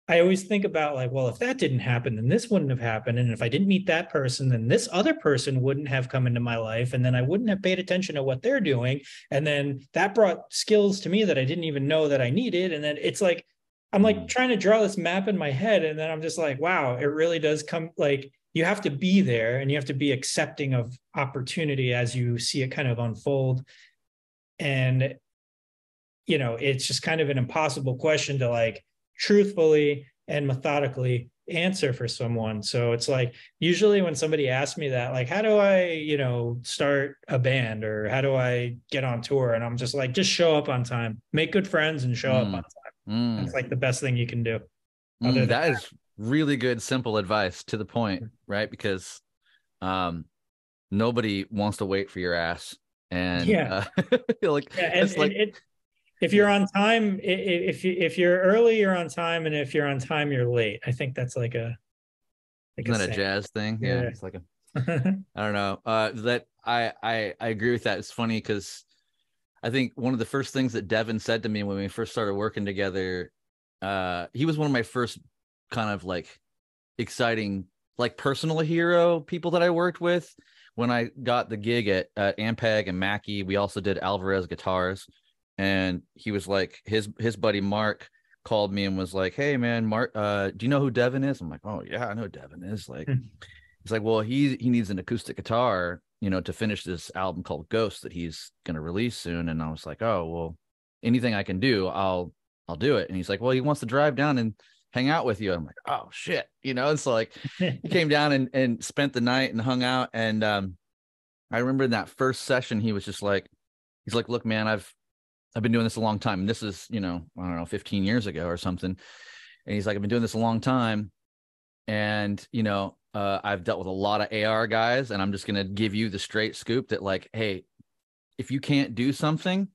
I always think about like, well, if that didn't happen, then this wouldn't have happened. And if I didn't meet that person, then this other person wouldn't have come into my life. And then I wouldn't have paid attention to what they're doing. And then that brought skills to me that I didn't even know that I needed. And then it's like, I'm like Mm. trying to draw this map in my head. And then I'm just like, wow, it really does come like you have to be there and you have to be accepting of opportunity as you see it kind of unfold. And, you know, it's just kind of an impossible question to like, truthfully and methodically answer for someone. So it's like usually when somebody asks me that, like, how do I, you know, start a band or how do I get on tour? And I'm just like, just show up on time, make good friends and show up Mm. on time. Mm. That's like the best thing you can do. Mm, other that is really good, simple advice to the point, right? Because um, nobody wants to wait for your ass, and Yeah. uh, like Yeah, and, it's like it, if you're on time, if you if you're early, you're on time, and if you're on time, you're late. I think that's like a like isn't that a jazz thing? Yeah, Yeah. it's like a I don't know. Uh, that I I I agree with that. It's funny because I think one of the first things that Devin said to me when we first started working together, uh, he was one of my first kind of like exciting, like personal hero people that I worked with when I got the gig at at Ampeg and Mackie. We also did Alvarez guitars, and he was like his his buddy Mark called me and was like, "Hey man, Mark, uh, do you know who Devin is?" I'm like, "Oh yeah, I know Devin is." Like he's like, well, he he needs an acoustic guitar, you know, to finish this album called Ghost that he's going to release soon. And I was like, oh, well, anything I can do, I'll, I'll do it. And he's like, well, he wants to drive down and hang out with you. I'm like, oh shit, you know, it's like he came down and, and spent the night and hung out. And, um, I remember in that first session, he was just like, he's like, look, man, I've, I've been doing this a long time. And this is, you know, I don't know, 15 years ago or something. And he's like, I've been doing this a long time. And, you know, uh, I've dealt with a lot of AR guys, and I'm just going to give you the straight scoop that, like, hey, if you can't do something,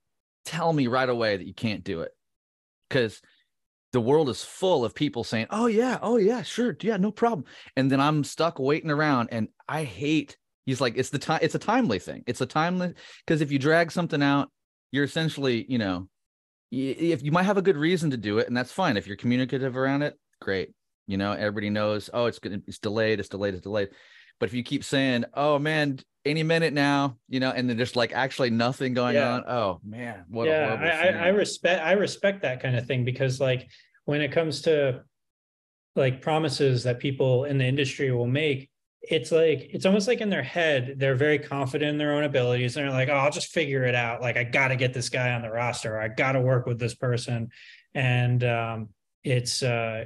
tell me right away that you can't do it. Because the world is full of people saying, oh, yeah, oh, yeah, sure. Yeah, no problem. And then I'm stuck waiting around, and I hate. He's like, it's the time. It's a timely thing. It's a timely because if you drag something out, you're essentially, you know, if you might have a good reason to do it, and that's fine. If you're communicative around it, great. You know, everybody knows, oh, it's good, it's delayed, it's delayed, it's delayed. But if you keep saying, oh man, any minute now, you know, and then there's like actually nothing going yeah. on. Oh man, what yeah, I, I, I respect I respect that kind of thing because like when it comes to like promises that people in the industry will make, it's like it's almost like in their head they're very confident in their own abilities and they're like oh i'll just figure it out. Like i got to get this guy on the roster. I got to work with this person. And um, it's uh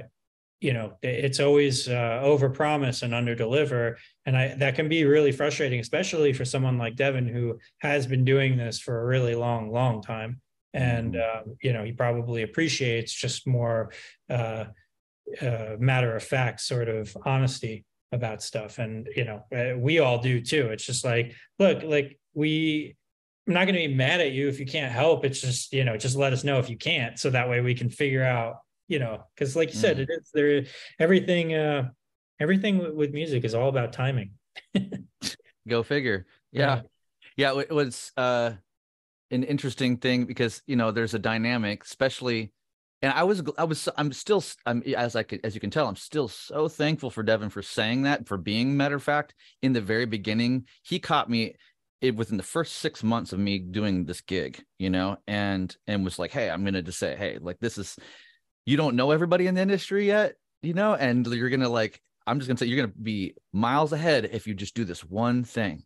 you know it's always uh, over promise and under deliver and i that can be really frustrating especially for someone like devin who has been doing this for a really long long time. And uh, you know he probably appreciates just more uh, uh, matter of fact sort of honesty about stuff and you know uh, we all do too it's just like look like we i'm not going to be mad at you if you can't help it's just you know just let us know if you can't so that way we can figure out you know, because like you said, mm. it is there. Everything, uh, everything with music is all about timing. Go figure. Yeah, yeah. yeah it was uh, an interesting thing because you know there's a dynamic, especially. And I was, I was, I'm still, I'm as I could, as you can tell, I'm still so thankful for Devin for saying that, for being matter of fact. In the very beginning, he caught me it within the first six months of me doing this gig, you know, and and was like, hey, I'm gonna just say, hey, like this is you don't know everybody in the industry yet, you know, and you're gonna like, I'm just gonna say you're gonna be miles ahead if you just do this one thing.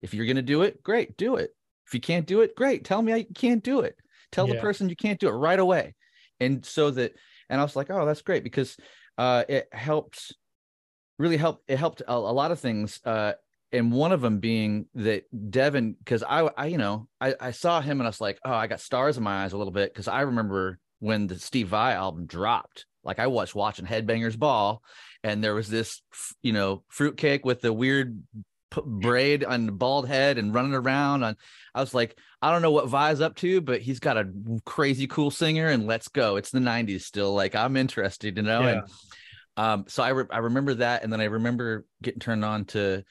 If you're gonna do it, great, do it. If you can't do it, great. Tell me I can't do it. Tell yeah. the person you can't do it right away. And so that, and I was like, oh, that's great because uh, it helps, really help. It helped a, a lot of things. Uh, and one of them being that Devin, because I, I, you know, I, I saw him and I was like, oh, I got stars in my eyes a little bit because I remember when the Steve Vai album dropped. Like I was watching Headbangers Ball, and there was this, you know, fruitcake with the weird braid on bald head and running around. On I was like, I don't know what Vai's up to, but he's got a crazy cool singer, and let's go. It's the '90s still. Like I'm interested, you know. Yeah. And um, so I re- I remember that, and then I remember getting turned on to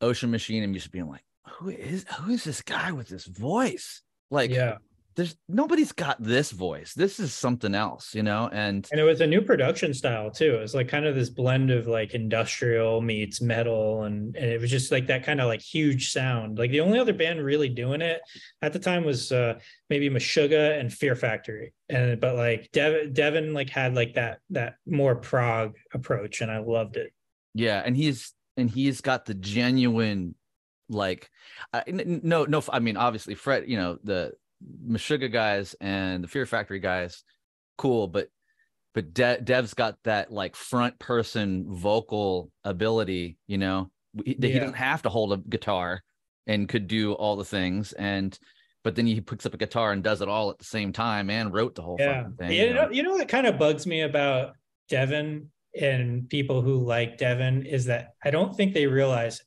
Ocean Machine and just being like, who is who is this guy with this voice? Like, yeah there's nobody's got this voice. This is something else, you know. And and it was a new production style too. It was like kind of this blend of like industrial meets metal, and, and it was just like that kind of like huge sound. Like the only other band really doing it at the time was uh maybe Meshuggah and Fear Factory, and but like Dev, Devin like had like that that more prog approach, and I loved it. Yeah, and he's and he's got the genuine like uh, no no i mean obviously fred you know the Meshuggah guys and the Fear Factory guys, cool, but but De- Dev's got that like front person vocal ability, you know. He, yeah. he doesn't have to hold a guitar and could do all the things and but then he picks up a guitar and does it all at the same time and wrote the whole yeah. thing. You know, you know what kind of bugs me about Devin and people who like Devin is that I don't think they realize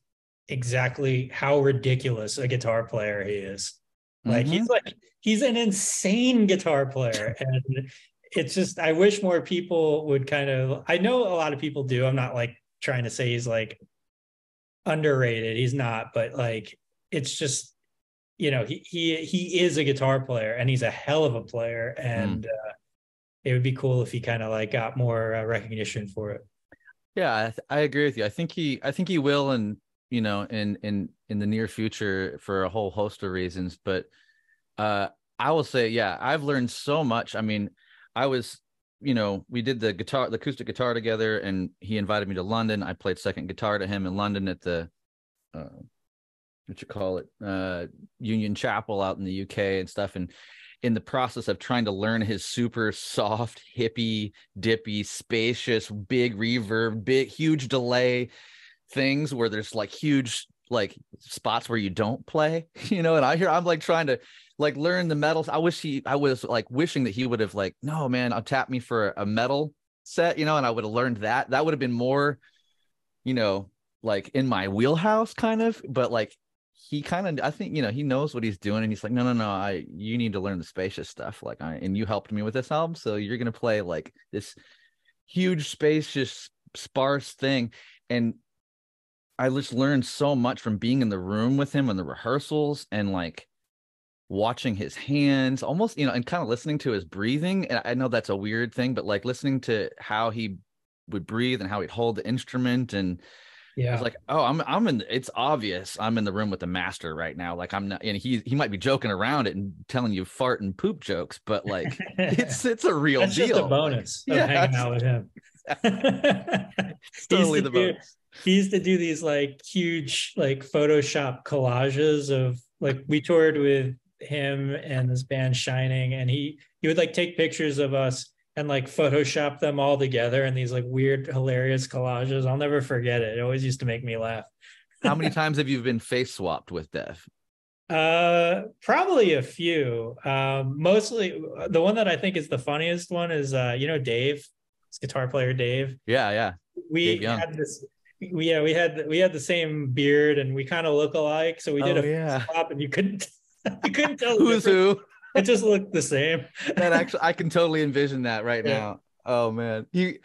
exactly how ridiculous a guitar player he is. Like mm-hmm. he's like he's an insane guitar player and it's just I wish more people would kind of I know a lot of people do. I'm not like trying to say he's like underrated. He's not, but like it's just you know, he he he is a guitar player and he's a hell of a player and mm. uh, it would be cool if he kind of like got more uh, recognition for it. Yeah, I, I agree with you. I think he I think he will and you know, in in in the near future for a whole host of reasons. But uh, I will say, yeah, I've learned so much. I mean, I was, you know, we did the guitar, the acoustic guitar together, and he invited me to London. I played second guitar to him in London at the uh, what you call it uh union chapel out in the uk and stuff and in the process of trying to learn his super soft hippie dippy spacious big reverb big huge delay things where there's like huge like spots where you don't play you know and i hear i'm like trying to like learn the metals. I wish he i was like wishing that he would have like no man i'll tap me for a metal set you know and i would have learned that. That would have been more you know like in my wheelhouse kind of but like he kind of i think you know he knows what he's doing and he's like no no no i you need to learn the spacious stuff like I, and you helped me with this album so you're gonna play like this huge spacious sparse thing and i just learned so much from being in the room with him and the rehearsals and like watching his hands almost you know and kind of listening to his breathing and i know that's a weird thing but like listening to how he would breathe and how he'd hold the instrument and Yeah. It's like, oh, I'm I'm in it's obvious I'm in the room with the master right now. Like I'm not and he he might be joking around it and telling you fart and poop jokes, but like it's it's a real That's deal. just a bonus of Yeah, hanging out with him. Totally to the bonus. He used to do these like huge like Photoshop collages of like we toured with him and this band Shining, and he he would like take pictures of us and like Photoshop them all together in these like weird, hilarious collages. I'll never forget it. It always used to make me laugh. How many times have you been face swapped with Dev? Uh, probably a few. Um, mostly the one that I think is the funniest one is uh, you know, Dave, this guitar player Dave. Yeah, yeah. we had this we, yeah we had we had the same beard and we kind of look alike so we did Oh, a yeah. swap and you couldn't you couldn't tell Who's who? it just looked the same That actually I can totally envision that right Yeah. now. Oh man. He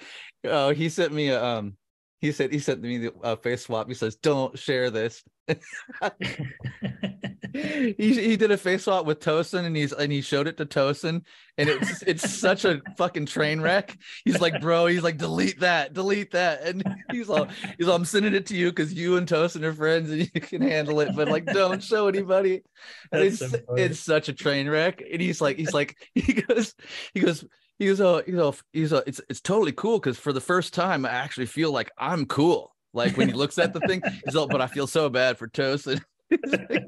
oh he sent me a um he said he sent me the uh, face swap. He says, "Don't share this." he he did a face swap with Tosin and he's and he showed it to Tosin and it's it's such a fucking train wreck. He's like, bro, he's like, delete that, delete that. And he's all he's all, I'm sending it to you because you and Tosin are friends and you can handle it, but like don't show anybody. And That's it's so it's such a train wreck. And he's like, he's like, he goes, he goes, he goes, oh, he's all, he's all, it's it's totally cool because for the first time I actually feel like I'm cool. Like when he looks at the thing, he's all, but I feel so bad for Tosin.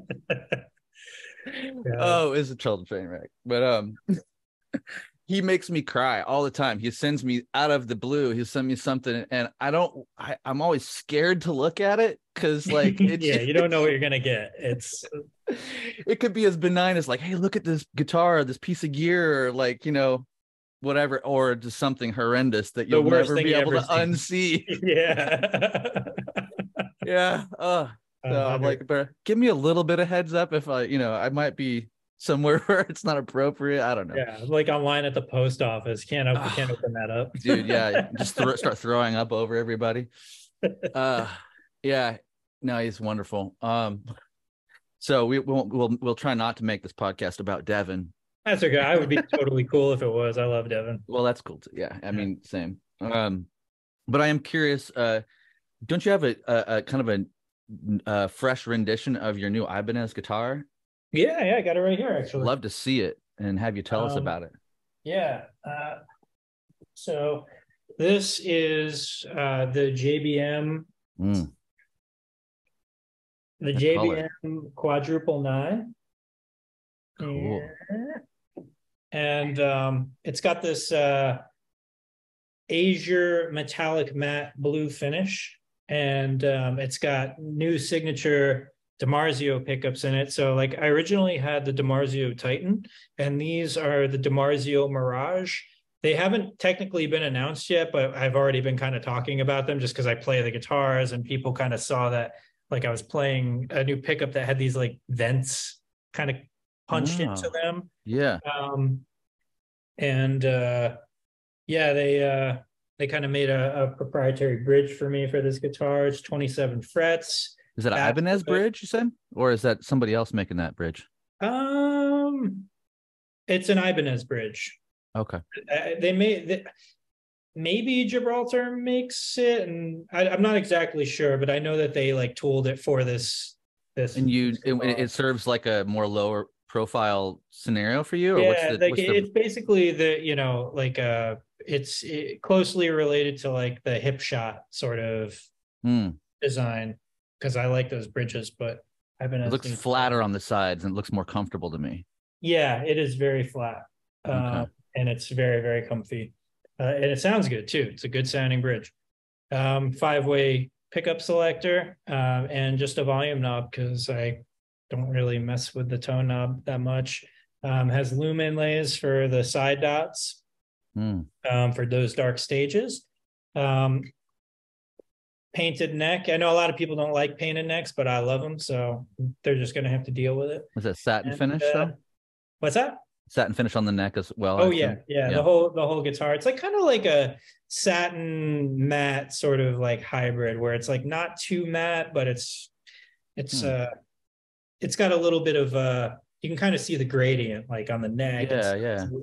Oh, it's a total train wreck. But um he makes me cry all the time. He sends me out of the blue. He'll send me something and I don't I, I'm always scared to look at it because like it, yeah you don't know what you're gonna get it's it could be as benign as like, hey, look at this guitar, this piece of gear, or like, you know, whatever, or just something horrendous that you'll never be able to ever unsee. yeah yeah. Uh, so I'm like, but give me a little bit of heads up if I, you know, I might be somewhere where it's not appropriate. I don't know. yeah like online at the post office can't open can't open that up dude yeah just throw, start throwing up over everybody uh yeah no he's wonderful um so we we'll, we'll we'll try not to make this podcast about devin that's okay. I would be totally cool if it was. I love devin. Well that's cool too. Yeah i mean same. Um but i am curious uh don't you have a, a, a kind of a, a fresh rendition of your new ibanez guitar? Yeah yeah i got it right here actually. Love to see it and have you tell us Um, about it. Yeah. Uh, so this is uh, the JBM, Mm, the The color. JBM quadruple nine. Cool. And um, it's got this uh, Azure metallic matte blue finish, and um, it's got new signature DiMarzio pickups in it. So, like, I originally had the DiMarzio Titan, and these are the DiMarzio Mirage. They haven't technically been announced yet, but I've already been kind of talking about them just because I play the guitars and people kind of saw that. Like, I was playing a new pickup that had these like vents kind of punched Ah. into them. yeah Um, and uh, yeah, they uh, they kind of made a, a proprietary bridge for me for this guitar. It's 27 frets. is that an ibanez bridge you said or is that somebody else making that bridge Um, it's an Ibanez bridge. okay Uh, they may they, maybe Gibraltar makes it, and I, I'm not exactly sure, but I know that they like tooled it for this. This and you it, it serves like a more lower profile scenario for you or yeah, what's the, like what's the it's basically the you know like uh it's it, closely related to like the Hipshot sort of Hmm, design because I like those bridges, but I've been. It looks flatter on the sides and it looks more comfortable to me. Yeah, it is very flat, Okay. uh, and it's very very comfy, uh, and it sounds good too. It's a good sounding bridge. Um, five way pickup selector, uh, and just a volume knob because I don't really mess with the tone knob that much. Um, has Luminlays for the side dots Hmm. um, for those dark stages. Um, painted neck. I know a lot of people don't like painted necks, but I love them, so they're just going to have to deal with it. Was that satin And, finish uh, though? What's that? Satin finish on the neck as well. Oh yeah, yeah, Yeah. The whole the whole guitar. It's like kind of like a satin matte sort of like hybrid where it's like not too matte, but it's it's Hmm. uh it's got a little bit of uh you can kind of see the gradient like on the neck. Yeah, It's- yeah.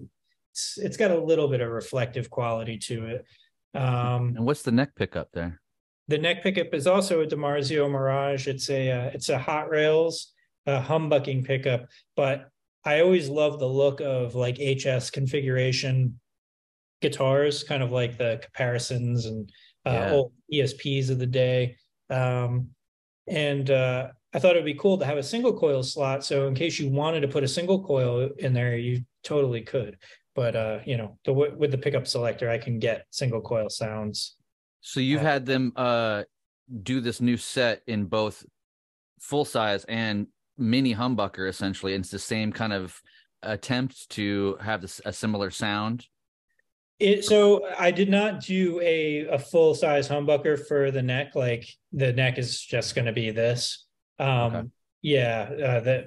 It's it's got a little bit of reflective quality to it. Um And what's the neck pickup there? the neck pickup is also a DiMarzio Mirage. It's a uh, it's a hot rails uh, humbucking pickup, but I always love the look of like HS configuration guitars, kind of like the Caparisons and uh, Yeah. old ESPs of the day. Um, and uh, I thought it'd be cool to have a single coil slot. So in case you wanted to put a single coil in there, you totally could. But uh, you know, the, with the pickup selector, I can get single coil sounds So you've Uh, had them uh do this new set in both full size and mini humbucker essentially. And It's the same kind of attempt to have this a similar sound. It so I did not do a a full size humbucker for the neck. Like the neck is just going to be this. Um, Okay. Yeah, uh, that.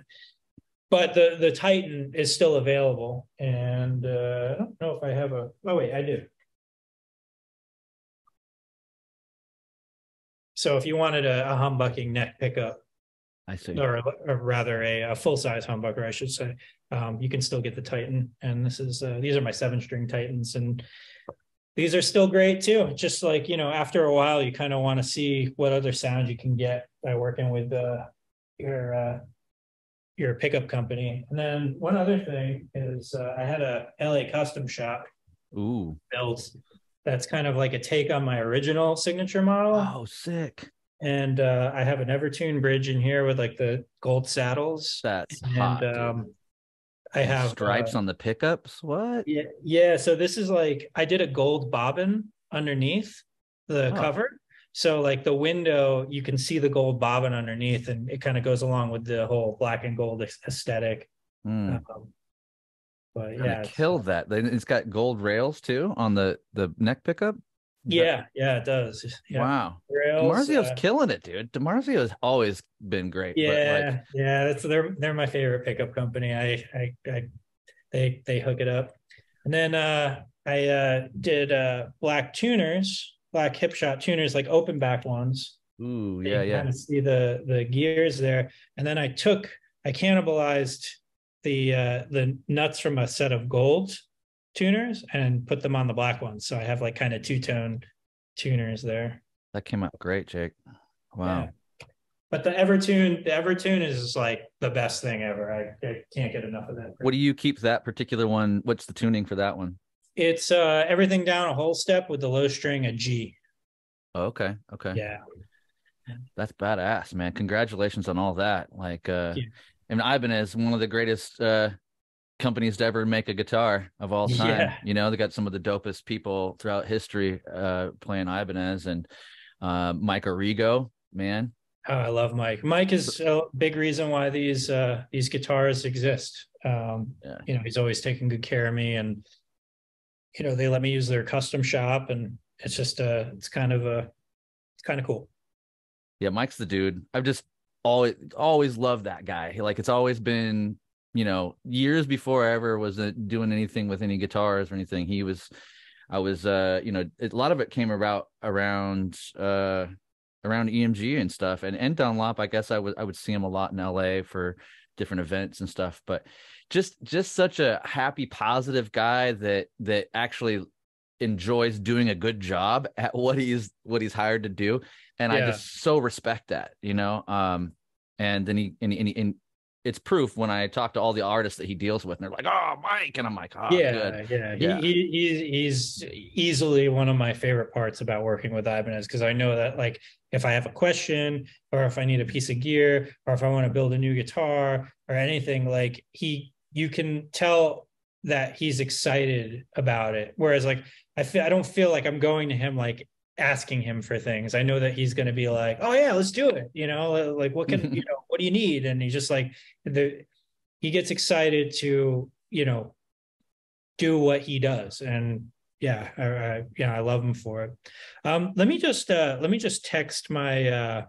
But the the Titan is still available, and uh, I don't know if I have a. Oh wait, I do. So if you wanted a, a humbucking neck pickup, I see. or, or rather a, a full size humbucker, I should say. Um, you can still get the Titan, and this is uh, these are my seven string Titans, and these are still great too. Just like you know, after a while, you kind of want to see what other sound you can get by working with uh, your uh, your pickup company. And then one other thing is uh, I had a LA custom shop Ooh. built that's kind of like a take on my original signature model Oh, sick. and uh, I have an Evertune bridge in here with like the gold saddles, That's and hot. um, I have stripes uh, on the pickups. What? yeah, yeah. So this is like I did a gold bobbin underneath the Oh. cover, so like the window you can see the gold bobbin underneath, and it kind of goes along with the whole black and gold aesthetic. Mm. Um, but yeah, kill that. Then It's got gold rails too on the the neck pickup. Is that- yeah, yeah, it does. Yeah, Wow. rails, DiMarzio's uh, killing it, dude. DiMarzio's always been great. yeah like, yeah that's they're they're my favorite pickup company I, I i they they hook it up and then uh i uh did uh black tuners black Hipshot tuners like open back ones ooh, yeah, yeah. kinda see the the gears there and then i took i cannibalized the uh the nuts from a set of gold tuners and put them on the black ones so i have like kind of two-tone tuners there That came out great, Jake. Wow. yeah. But the Evertune, the Evertune is like the best thing ever. I, I can't get enough of that. What do you keep that particular one? What's the tuning for that one? It's uh everything down a whole step with the low string a G. Okay, okay. Yeah. That's badass, man. Congratulations on all that. Like uh you. I mean Ibanez, one of the greatest uh companies to ever make a guitar of all time. Yeah. You know, they got some of the dopest people throughout history uh playing Ibanez and uh Mike Arrigo, man. Oh, I love Mike. Mike is a big reason why these uh these guitars exist. Um Yeah. you know, he's always taking good care of me and you know, they let me use their custom shop and it's just uh it's kind of a it's kind of cool. Yeah, Mike's the dude. I've just always always loved that guy. Like it's always been, you know, years before I ever was uh, doing anything with any guitars or anything. He was, I was, uh, you know, a lot of it came about around, uh, around EMG and stuff, and and Dunlop. I guess I would I would see him a lot in LA for different events and stuff. But just just such a happy, positive guy that that actually enjoys doing a good job at what he's what he's hired to do and i just so respect that you know um and then he and, and, and it's proof when I talk to all the artists that he deals with, and they're like, "Oh, Mike," and I'm like, "Oh, yeah, good." yeah, Yeah. He, he he's he's easily one of my favorite parts about working with Ibanez because I know that like if I have a question or if I need a piece of gear or if I want to build a new guitar or anything, like he you can tell that he's excited about it. Whereas like I feel I don't feel like I'm going to him like asking him for things. I know that he's going to be like, "Oh yeah, let's do it." You know, like what can you know, what do you need? And he's just like the he gets excited to you know do what he does and yeah I, I yeah i love him for it um let me just uh let me just text my uh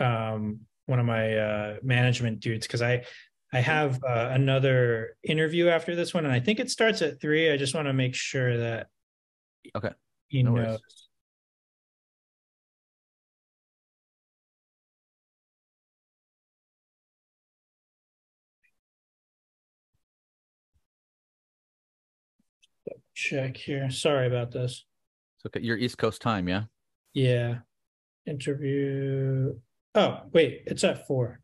um one of my uh management dudes because i i have uh, another interview after this one and i think it starts at three i just want to make sure that Okay. he No worries. check here sorry about this It's okay. Your East Coast time, yeah. Yeah. Interview. Oh, wait, it's at four.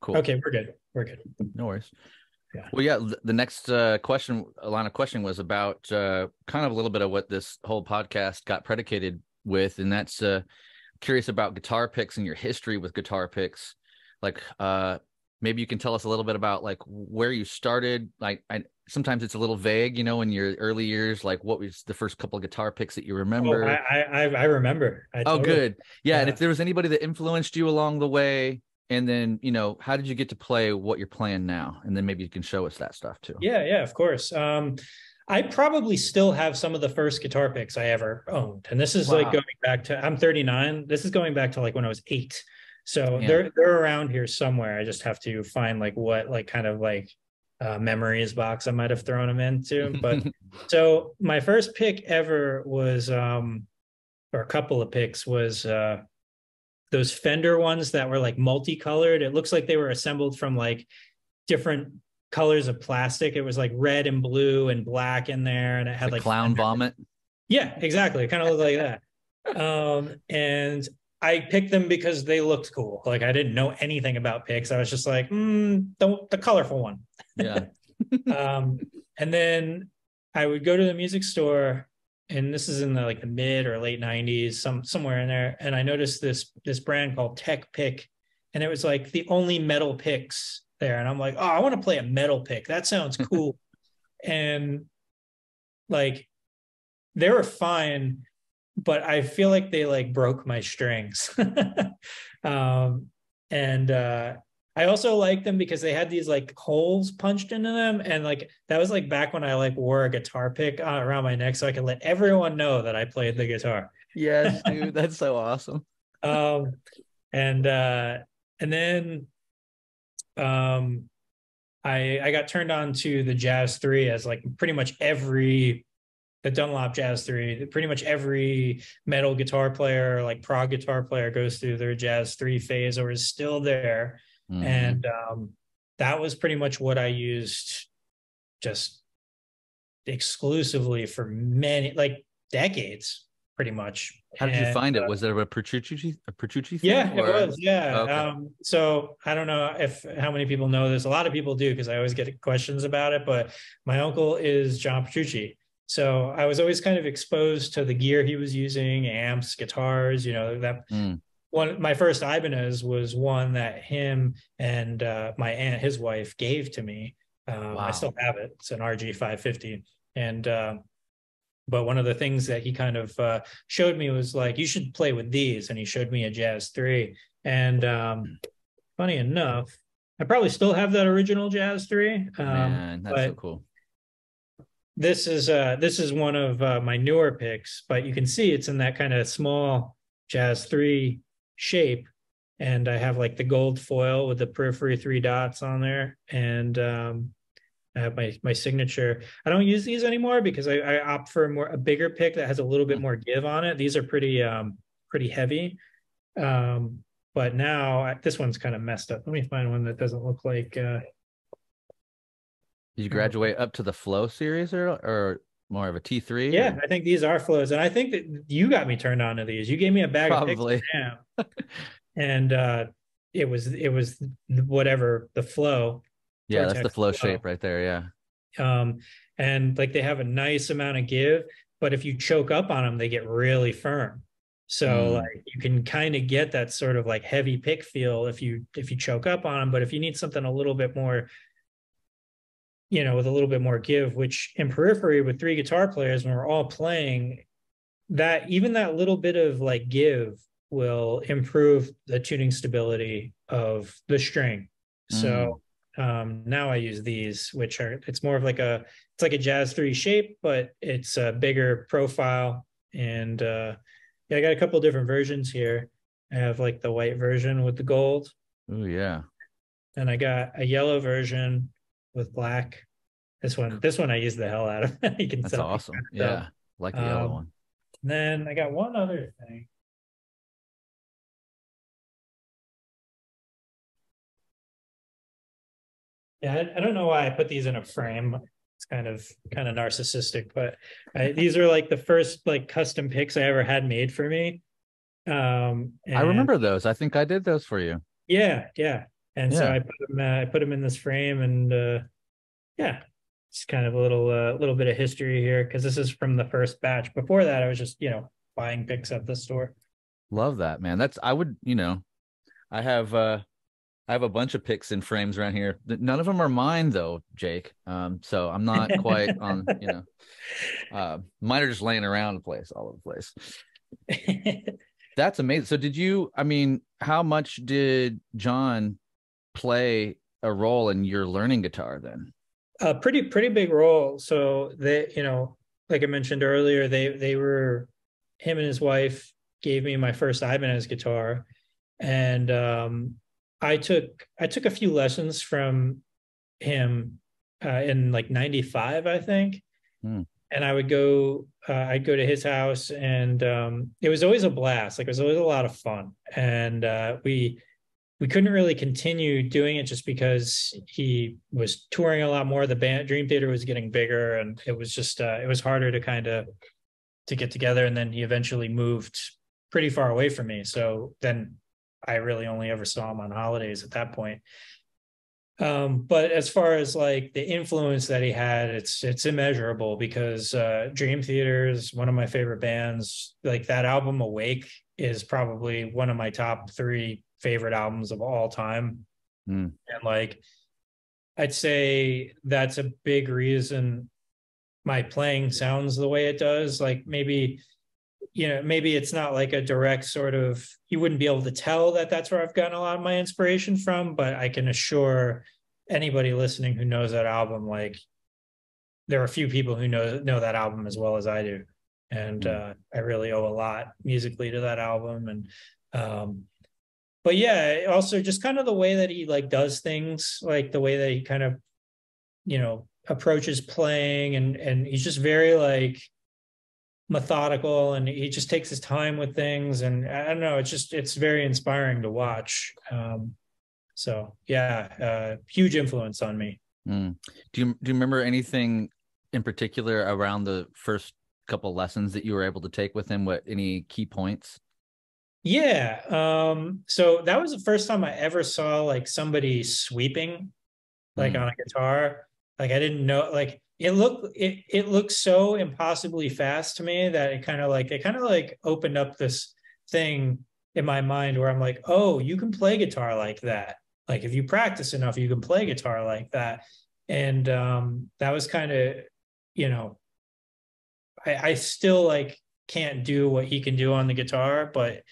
Cool. Okay, we're good. We're good. No worries. Yeah. Well, yeah. The next uh, question, a line of questioning, was about uh, kind of a little bit of what this whole podcast got predicated with, and that's uh, curious about guitar picks and your history with guitar picks. Like, uh, maybe you can tell us a little bit about like where you started. Like, I sometimes it's a little vague, you know, in your early years. Like, what was the first couple of guitar picks that you Oh, remember? I, I I I remember. I Oh, totally- good. Yeah, and if there was anybody that influenced you along the way, and then you know, how did you get to play what you're playing now? And then maybe you can show us that stuff too. Yeah, yeah, of course. Um, I probably still have some of the first guitar picks I ever owned, and this is like going back to. I'm 39. This is going back to like when I was eight. So Yeah. they're they're around here somewhere. I just have to find like what like kind of like uh, memories box I might have thrown them into. But so my first pick ever was um or a couple of picks was uh those fender ones that were like multicolored it looks like they were assembled from like different colors of plastic. It was like red and blue and black in there and it had the like clown Fender- vomit. yeah exactly. It kind of looked like that. Um and i picked them because they looked cool. Like i didn't know anything about picks i was just like mm, the, the colorful one. Yeah. um, and then I would go to the music store, and this is in the like the mid or late '90s, some somewhere in there. And I noticed this this brand called Tech Pick, and it was like the only metal picks there. And I'm like, oh, I want to play a metal pick. That sounds cool. and like they were fine, but I feel like they like broke my strings. um, and uh, I also like them because they had these like holes punched into them, and like that was like back when I like wore a guitar pick uh, around my neck, so I could let everyone know that I played the guitar. yes, dude. That's so awesome. Um, and uh, and then, um, I I got turned on to the Jazz Three as like pretty much every the Dunlop Jazz Three, pretty much every metal guitar player, like prog guitar player, goes through their Jazz Three phase or is still there Mhm. and um, that was pretty much what I used just exclusively for many like decades, pretty much. how did you find uh, it? Was it a Petrucci a Petrucci thing? yeah, or- it was. Yeah. Okay. Um, so I don't know if how many people know this. A lot of people do because I always get questions about it. But my uncle is John Petrucci. So I was always kind of exposed to the gear he was using, amps, guitars, you know, that Mm. One my first Ibanez was one that him and uh, my aunt, his wife, gave to me. Um, Wow. I still have it. It's an RG 550, and uh, but one of the things that he kind of uh, showed me was like you should play with these, and he showed me a Jazz Three. And um, funny enough, I probably still have that original Jazz Three. Um, Man, that's so cool. this is uh this is one of uh, my newer picks but you can see it's in that kind of small jazz 3 shape and i have like the gold foil with the periphery three dots on there and um I have my my signature. I don't use these anymore because I, I opt for a more a bigger pick that has a little bit more give on it. These are pretty um pretty heavy. Um but now I- this one's kind of messed up. Let me find one that doesn't look like uh Did you graduate up to the Flow series or or more of a T three? Yeah, I think these are flows, and I think that you got me turned on to these. You gave me a bag of Probably. yeah. and uh, it was it was whatever the flow. Yeah, that's the flow flow. shape right there. Yeah. Um, and like they have a nice amount of give, but if you choke up on them, they get really firm. So Mm. like you can kind of get that sort of like heavy pick feel if you if you choke up on them. But if you need something a little bit more, you know, with a little bit more give, which in periphery with three guitar players, when we're all playing, that even that little bit of like give will improve the tuning stability of the string. So um now I use these, which are it's more of like a it's like a jazz three shape, but it's a bigger profile. And uh yeah, I got a couple different versions here. I have like the white version with the gold, Oh yeah. and I got a yellow version with black. This one, this one I use the hell out of. you can That's awesome. So, Yeah. Like the yellow um, one. Then I got one other thing. Yeah, I, I don't know why I put these in a frame. It's kind of kind of narcissistic, but I, these are like the first like custom picks I ever had made for me. Um, I remember those. I think I did those for you. Yeah, yeah. And so I put them, uh, I put them in this frame, and uh, yeah, it's kind of a little uh, little bit of history here because this is from the first batch. Before that, I was just you know buying picks at the store. Love that, man. That's I would, you know, I have uh I have a bunch of picks in frames around here. None of them are mine though, Jake. Um, so I'm not quite on, you know, uh mine are just laying around the place, all over the place. That's amazing. So did you, I mean, how much did John play a role in your learning guitar then? a pretty pretty big role. So they, you know, like I mentioned earlier, they they were him and his wife gave me my first Ibanez guitar, and um, I took I took a few lessons from him uh, in like '95, I think. Hmm. And I would go, uh, I'd go to his house, and um, it was always a blast. Like it was always a lot of fun, and uh, we we couldn't really continue doing it just because he was touring a lot more. The band Dream Theater was getting bigger, and it was just uh, it was harder to kind of to get together. And then he eventually moved pretty far away from me. So then I really only ever saw him on holidays at that point. Um, but as far as like the influence that he had, it's it's immeasurable because uh, Dream Theater is one of my favorite bands. Like that album Awake is probably one of my top three favorite albums of all time. Hmm. And like I'd say that's a big reason my playing sounds the way it does. Like maybe you know maybe it's not like a direct sort of you wouldn't be able to tell that that's where I've gotten a lot of my inspiration from, but I can assure anybody listening who knows that album like there are a few people who know know that album as well as I do. And uh, I really owe a lot musically to that album and um but yeah, also just kind of the way that he like does things, like the way that he kind of, you know, approaches playing and and he's just very like methodical and he just takes his time with things and I don't know, it's just it's very inspiring to watch. Um so yeah, uh huge influence on me. Mm. Do you do you remember anything in particular around the first couple lessons that you were able to take with him? What any key points? Yeah. Um, so that was the first time I ever saw like somebody sweeping like Mm. on a guitar. Like I didn't know like it looked it it looked so impossibly fast to me that it kind of like it kind of like opened up this thing in my mind where I'm like, oh, you can play guitar like that. Like if you practice enough, you can play guitar like that. And um that was kind of, you know, I, I still like can't do what he can do on the guitar, but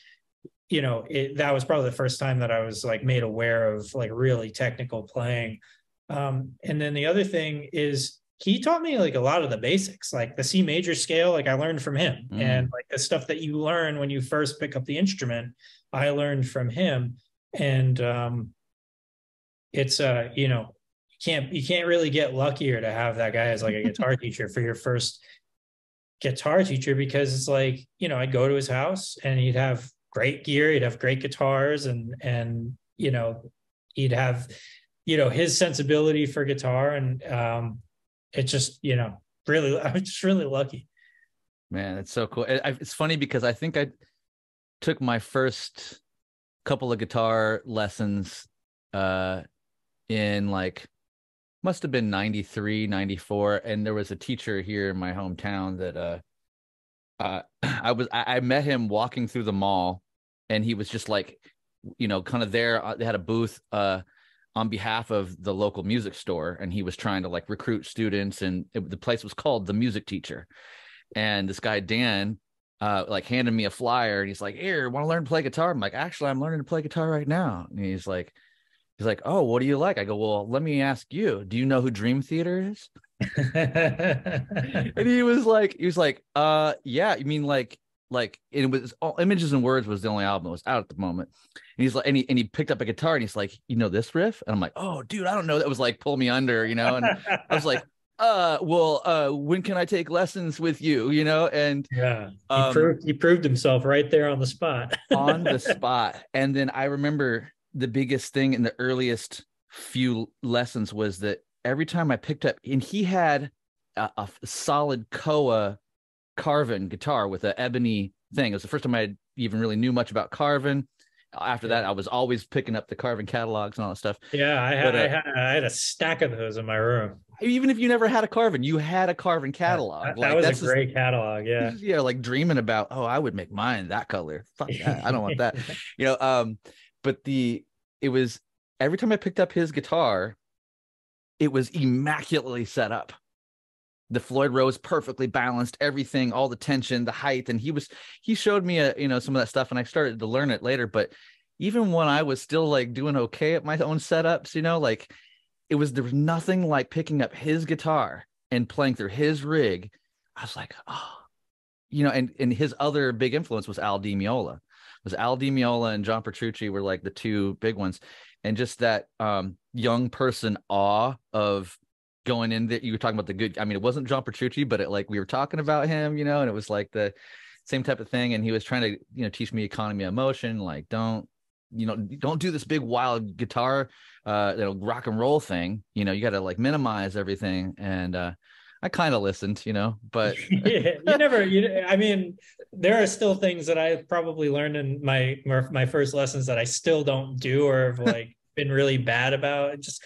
you know, it, that was probably the first time that I was like made aware of like really technical playing. Um, and then the other thing is he taught me like a lot of the basics, like the C major scale, like I learned from him Mm. and like the stuff that you learn when you first pick up the instrument, I learned from him. And um, it's uh, you know, you can't you can't really get luckier to have that guy as like a guitar teacher for your first guitar teacher because it's like you know I'd go to his house and he'd have great gear he'd have great guitars and and you know he'd have you know his sensibility for guitar and um it just you know really I was just really lucky Man, it's so cool. It, it's funny because I think I took my first couple of guitar lessons uh in like must have been 93 94 and there was a teacher here in my hometown that uh uh i was i, I met him walking through the mall and he was just like you know kind of there uh, they had a booth uh on behalf of the local music store and he was trying to like recruit students and it, the place was called the music teacher. And this guy dan uh like handed me a flyer and he's like here want to learn to play guitar? I'm like actually i'm learning to play guitar right now. And he's like he's like oh what do you like? I go well let me ask you do you know who dream theater is and he was like he was like uh yeah you mean like like it was all images and words was the only album that was out at the moment. And he's like and he, and he picked up a guitar and he's like you know this riff? And i'm like oh dude i don't know. That was like pull me under you know? And i was like uh well uh when can i take lessons with you? You know? And yeah, he Um, proved he proved himself right there on the spot. on the spot. And then i remember the biggest thing in the earliest few lessons was that every time i picked up and he had a, a solid koa carvin guitar with an ebony thing it was the first time i even really knew much about carvin after that i was always picking up the carvin catalogs and all that stuff Yeah, I had, But, uh, I had I had a stack of those in my room. even if you never had a carvin you had a carvin catalog That, like that was a just- great catalog. Yeah. yeah like dreaming about oh i would make mine that color Fuck that. i don't want that you know um but the it was every time i picked up his guitar it was immaculately set up. The floyd rose perfectly balanced everything all the tension the height and he was he showed me a you know some of that stuff and i started to learn it later but even when i was still like doing okay at my own setups you know like it was there was nothing like picking up his guitar and playing through his rig. I was like oh you know, and and his other big influence was Al Di Meola. Was Al Di Meola and John Petrucci were like the two big ones, and just that um, young person awe of going in that you were talking about the good. I mean, it wasn't John Petrucci, but it like we were talking about him, you know, and it was like the same type of thing. And he was trying to you know teach me economy of motion, like don't you know don't do this big wild guitar uh you know rock and roll thing you know you got to like minimize everything and uh i kind of listened you know but yeah, you never you i mean there are still things that i probably learned in my my first lessons that i still don't do or have like been really bad about. It just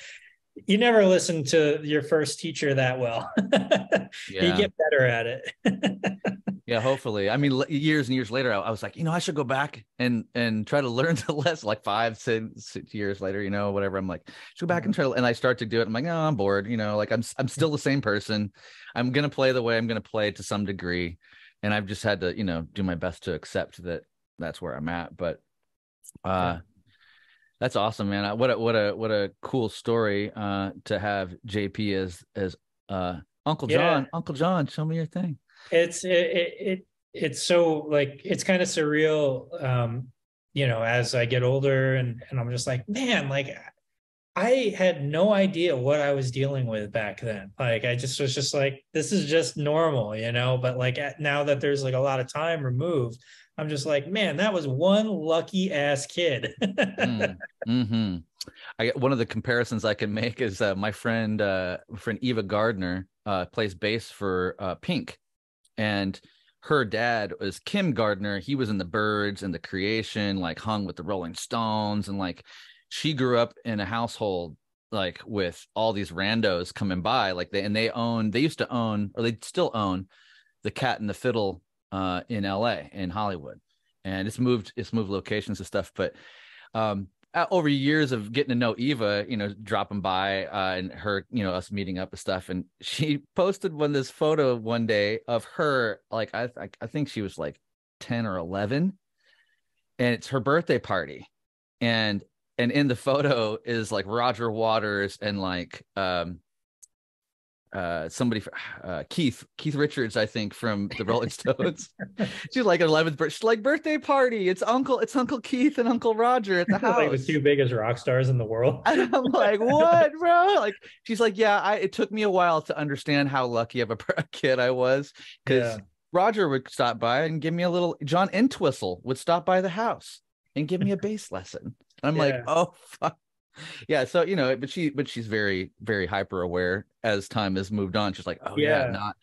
you never listen to your first teacher that well. You get better at it. Yeah hopefully. I mean years and years later I, I was like you know i should go back and and try to learn the lesson like five six, six years later you know whatever. I'm like should go back and try to and i start to do it. I'm like no i'm bored you know like i'm i'm still the same person. I'm gonna play the way i'm gonna play to some degree and i've just had to you know do my best to accept that that's where i'm at but uh that's awesome man. What a what a what a cool story uh to have jp as as uh uncle Yeah. john uncle john show me your thing. It's it, it, it it's so like it's kind of surreal um you know as i get older and and i'm just like man like i had no idea what i was dealing with back then. Like i just was just like this is just normal you know? But like at, now that there's like a lot of time removed i'm just like man that was one lucky ass kid. Mm, hmm I one of the comparisons I can make is uh, my friend, uh, friend Eva Gardner, uh, plays bass for uh, Pink, and her dad was Kim Gardner. He was in the Birds and the Creation, like hung with the Rolling Stones, and like she grew up in a household like with all these randos coming by, like they and they own, they used to own, or they still own, the Cat and the Fiddle uh, in L.A. in Hollywood, and it's moved, it's moved locations and stuff, but um uh, over years of getting to know Eva, you know, dropping by uh, and her, you know, us meeting up and stuff, and she posted one this photo one day of her, like I, I, I think she was like ten or eleven, and it's her birthday party, and and in the photo is like Roger Waters and like um uh somebody for uh Keith Keith Richards I think from the Rolling Stones she's like an 11th birthday she's like birthday party it's uncle it's uncle Keith and uncle Roger at the house like the two biggest rock stars in the world and I'm like, what, bro? Like, she's like, yeah, I, it took me a while to understand how lucky of a kid I was because Yeah. Roger would stop by and give me a little, John Entwistle would stop by the house and give me a bass lesson. I'm like, oh, fuck. Yeah. So, you know, but she, but she's very, very hyper aware as time has moved on. She's like, oh, yeah, Yeah. not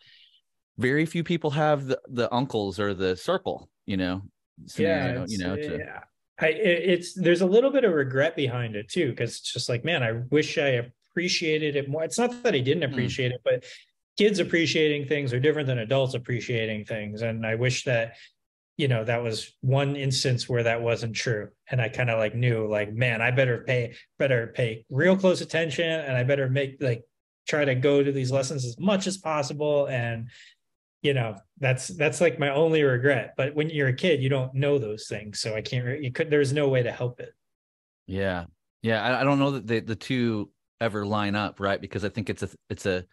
very few people have the, the uncles or the circle, you know, yeah, scenario, it's- you know, to, yeah. I it's there's a little bit of regret behind it too, because it's just like, man, I wish I appreciated it more. It's not that I didn't hmm. appreciate mm. it, but kids appreciating things are different than adults appreciating things. And I wish that, you know, that was one instance where that wasn't true. And I kind of like knew like, man, I better pay, better pay real close attention and I better make like try to go to these lessons as much as possible. And, you know, that's that's like my only regret. But when you're a kid, you don't know those things. So I can't you could there's no way to help it. Yeah. Yeah. I, I don't know that the the two ever line up, right? Because I think it's a it's a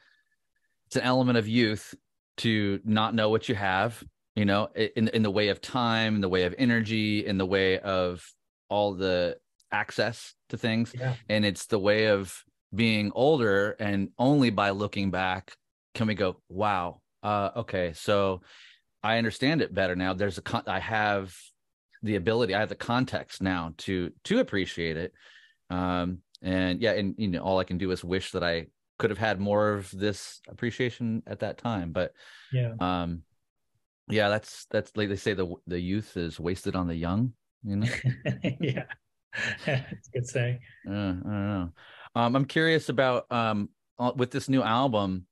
it's an element of youth to not know what you have you know in in the way of time in the way of energy in the way of all the access to things. Yeah. and it's the way of being older and only by looking back can we go wow uh okay so i understand it better now. There's a con- i have the ability i have the context now to to appreciate it. Um and yeah and you know all i can do is wish that i could have had more of this appreciation at that time but yeah. um yeah that's that's like they say the the youth is wasted on the young you know? Yeah. It's a good saying. Uh, i don't know. Um i'm curious about um uh, with this new album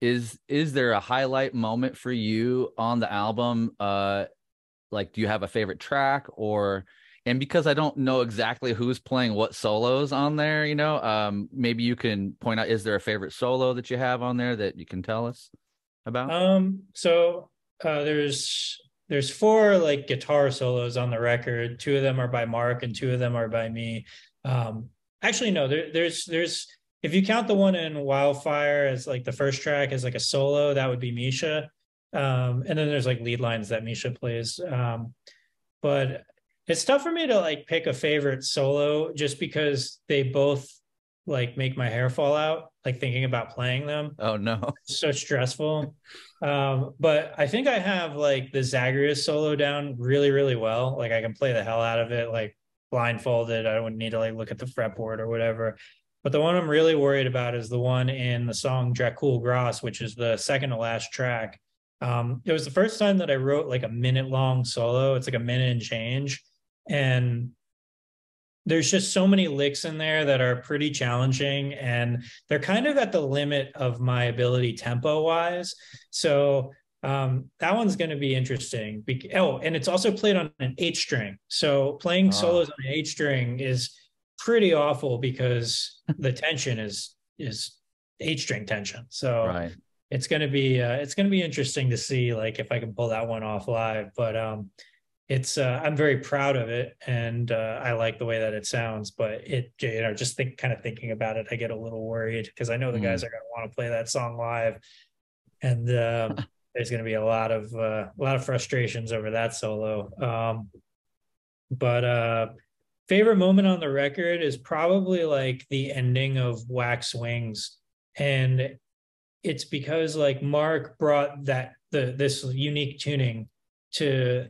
is is there a highlight moment for you on the album? Uh like do you have a favorite track or and because I don't know exactly who's playing what solos on there, you know, um, maybe you can point out is there a favorite solo that you have on there that you can tell us about? Um, so uh, there's there's four like guitar solos on the record. Two of them are by Mark, and two of them are by me. Um, actually, no, there, there's there's if you count the one in Wildfire as like the first track as like a solo, that would be Misha. Um, and then there's like lead lines that Misha plays. Um, but it's tough for me to like pick a favorite solo just because they both like make my hair fall out like thinking about playing them. Oh no. It's so stressful. Um but i think i have like the zagreus solo down really really well. Like i can play the hell out of it like blindfolded. I wouldn't need to like look at the fretboard or whatever. But the one i'm really worried about is the one in the song dracul gras which is the second to last track. Um it was the first time that i wrote like a minute long solo. It's like a minute and change. And there's just so many licks in there that are pretty challenging and they're kind of at the limit of my ability tempo wise so um, that one's going to be interesting oh and it's also played on an eight string so playing oh. solos on an eight string is pretty awful because the tension is is eight string tension so right. it's going to be uh, it's going to be interesting to see like if i can pull that one off live but um it's uh, I'm very proud of it, and uh, I like the way that it sounds. But it, you know, just think, kind of thinking about it, I get a little worried because I know the mm. guys are going to want to play that song live, and um, there's going to be a lot of uh, a lot of frustrations over that solo. Um, but uh, favorite moment on the record is probably like the ending of Wax Wings, and it's because like Mark brought that the this unique tuning to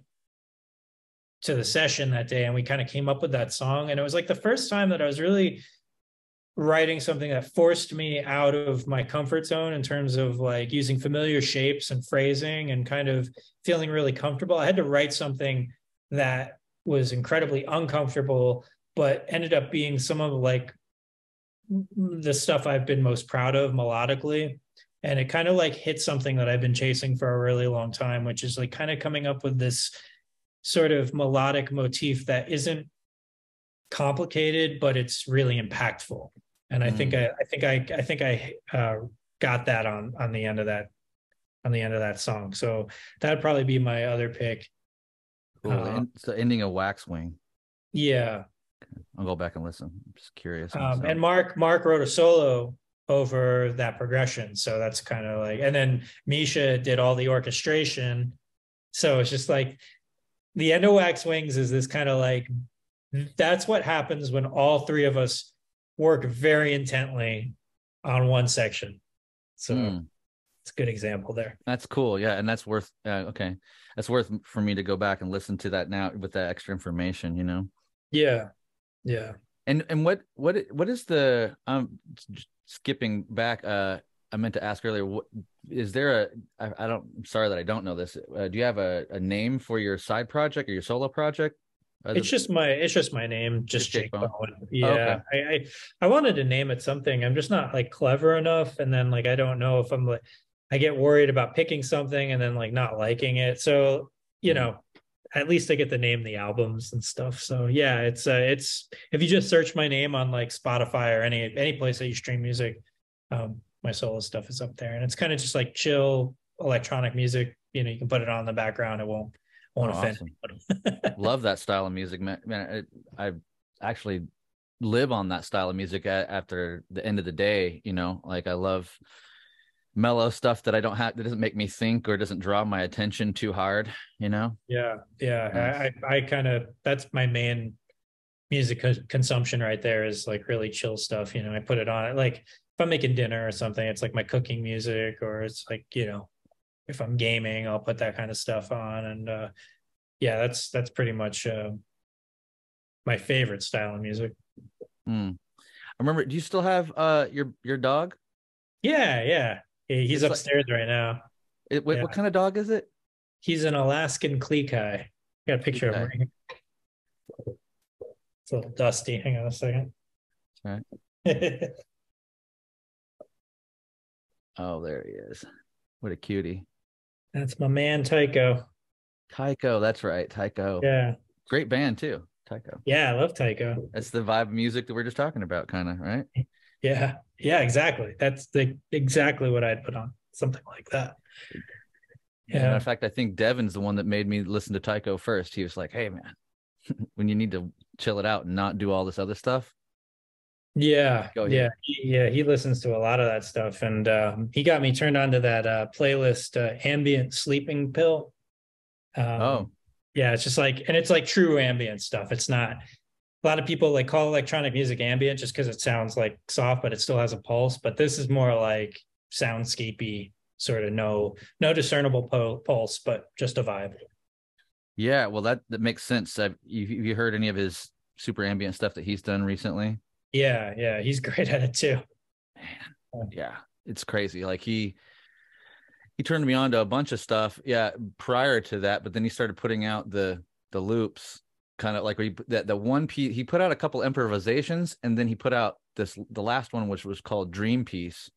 to the session that day and we kind of came up with that song and it was like the first time that I was really writing something that forced me out of my comfort zone in terms of like using familiar shapes and phrasing and kind of feeling really comfortable. I had to write something that was incredibly uncomfortable but ended up being some of like the stuff I've been most proud of melodically and it kind of like hit something that I've been chasing for a really long time which is like kind of coming up with this sort of melodic motif that isn't complicated, but it's really impactful. And I mm. think I, I think I, I think I uh, got that on on the end of that on the end of that song. So that'd probably be my other pick. Cool. Um, it's the ending of Waxwing. Yeah. I'll go back and listen. I'm just curious. Um, and Mark Mark wrote a solo over that progression. So that's kind of like, and then Misha did all the orchestration. So it's just like the end of wax wings is this kind of like that's what happens when all three of us work very intently on one section. So mm. it's a good example there. That's cool. Yeah and that's worth uh, okay. That's worth for me to go back and listen to that now with that extra information you know? Yeah yeah. And and what what what is the I'm um skipping back uh I meant to ask earlier. What is there a? I, I don't. I'm sorry that I don't know this. Uh, do you have a, a name for your side project or your solo project? Other- It's just my it's just my name, just Just Jake Jake Bowen. Bowen. Yeah, I, I I wanted to name it something. I'm just not like clever enough, and then like I don't know if I'm like I get worried about picking something and then like not liking it. So you Mm-hmm. know, at least I get to name the albums and stuff. So yeah, it's uh, it's if you just search my name on like Spotify or any any place that you stream music, um, my solo stuff is up there, and it's kind of just like chill electronic music. You know, you can put it on in the background; it won't won't Oh, offend awesome. love that style of music man, man it, i actually live on that style of music after the end of the day you know like i love mellow stuff that i don't have that doesn't make me think or doesn't draw my attention too hard you know Yeah, yeah. Nice. I I, I kind of that's my main music co- consumption right there is like really chill stuff. You know, I put it on like if I'm making dinner or something, it's like my cooking music, or it's like you know, if I'm gaming, I'll put that kind of stuff on, and uh yeah, that's that's pretty much uh, my favorite style of music. Hmm. i remember do you still have uh your your dog Yeah, yeah. He's It's like- upstairs right now. it, what, Yeah. what kind of dog is it He's an Alaskan Klee Kai. Got a picture of him. It's a little dusty. Hang on a second. Right. oh there he is what a cutie That's my man Tycho. tycho that's right tycho Yeah. great band too tycho Yeah, I love Tycho. that's the vibe of music that we're just talking about kind of right Yeah. Yeah, exactly. That's the exactly what I'd put on. Something like that. Yeah. in fact, I think Devin's the one that made me listen to Tycho first. He was like, "Hey, man, when you need to chill it out and not do all this other stuff." Yeah. Yeah. He, yeah. He listens to a lot of that stuff. And um, he got me turned on to that uh, playlist, uh, Ambient Sleeping Pill. Um, Oh. Yeah. It's just like, and it's like true ambient stuff. It's not, a lot of people like call electronic music ambient just because it sounds like soft, but it still has a pulse. But this is more like soundscapey, sort of no, no discernible po- pulse, but just a vibe. Yeah, well, that that makes sense. Have you, have you heard any of his super ambient stuff that he's done recently? Yeah. Yeah. He's great at it too. Man, Yeah, it's crazy. Like he he turned me on to a bunch of stuff. Yeah, prior to that, but then he started putting out the the loops, kind of like put that the one piece. He put out a couple improvisations, and then he put out this the last one, which was called Dream Piece,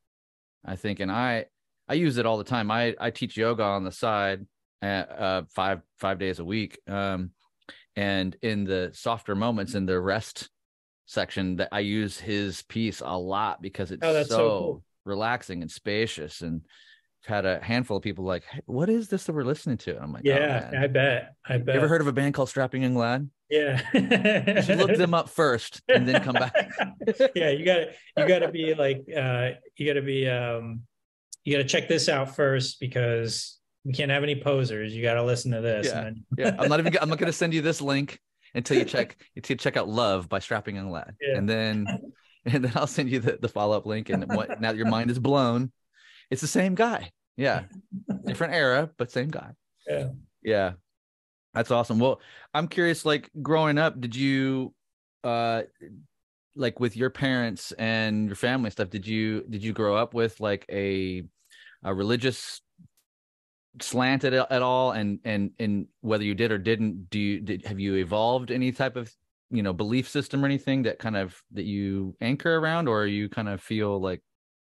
I think. And I I use it all the time. I I teach yoga on the side, at, uh, five five days a week. Um, and in the softer moments in the rest section, that I use his piece a lot because it's Oh, so, so cool. relaxing and spacious. And I've had a handful of people like, hey, "What is this that we're listening to?" And I'm like, "Oh, Yeah. man." I bet. I bet. You ever heard of a band called Strapping Young Lad? Yeah. You should look them up first and then come back. yeah, you gotta you gotta be like uh you gotta be um you gotta check this out first because we can't have any posers. You gotta listen to this. Yeah. And then, yeah, I'm not even. I'm not going to send you this link until you check. Until you check out "Love" by Strapping Young Lad, Yeah. and then and then I'll send you the, the follow up link. And what, now your mind is blown, it's the same guy. Yeah, different era, but same guy. Yeah. yeah, that's awesome. Well, I'm curious. Like growing up, did you, uh, like with your parents and your family stuff? Did you did you grow up with like a a religious slant at, all and and and whether you did or didn't do you did have you evolved any type of you know belief system or anything that kind of that you anchor around or you kind of feel like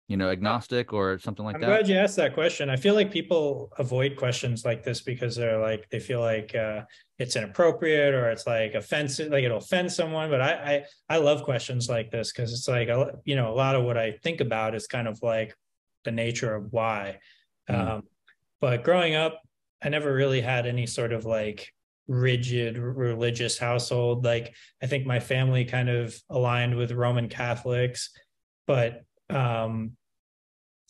you know agnostic or something like I'm that glad you asked that question. I feel like people avoid questions like this because they're like they feel like uh it's inappropriate or it's like offensive, like it'll offend someone. But I I, I love questions like this because it's like a- you know a lot of what I think about is kind of like the nature of why. Mm. Um, but growing up, I never really had any sort of like rigid religious household. Like I think my family kind of aligned with Roman Catholics, but um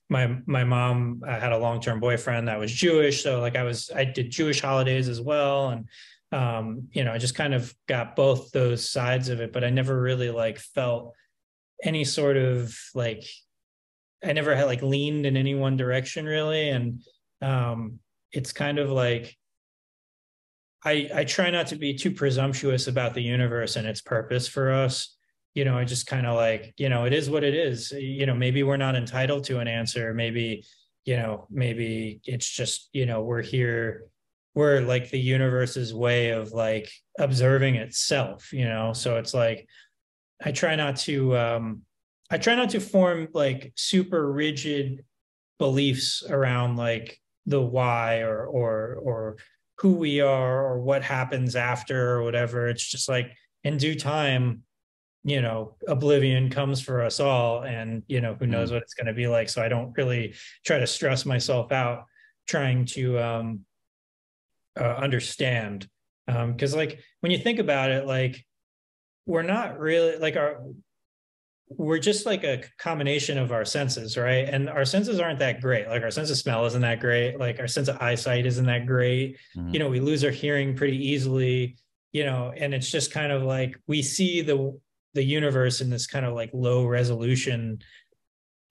my my mom uh, had a long-term boyfriend that was Jewish, so like I was I did Jewish holidays as well. And um you know, I just kind of got both those sides of it, but I never really like felt any sort of like I never had like leaned in any one direction really. And um it's kind of like I I try not to be too presumptuous about the universe and its purpose for us you know, I just kind of like, you know, it is what it is. You know, maybe we're not entitled to an answer. Maybe, you know, maybe it's just, you know, we're here we're like the universe's way of like observing itself you know so it's like i try not to um i try not to form like super rigid beliefs around like the why or or or who we are or what happens after or whatever. It's just like in due time you know oblivion comes for us all and you know who knows mm. what it's going to be like. So i don't really try to stress myself out trying to um uh, understand. Because um, like when you think about it like we're not really like our we're just like a combination of our senses right? And our senses aren't that great. Like our sense of smell isn't that great. Like our sense of eyesight isn't that great. Mm-hmm. you know we lose our hearing pretty easily you know and it's just kind of like we see the the universe in this kind of like low resolution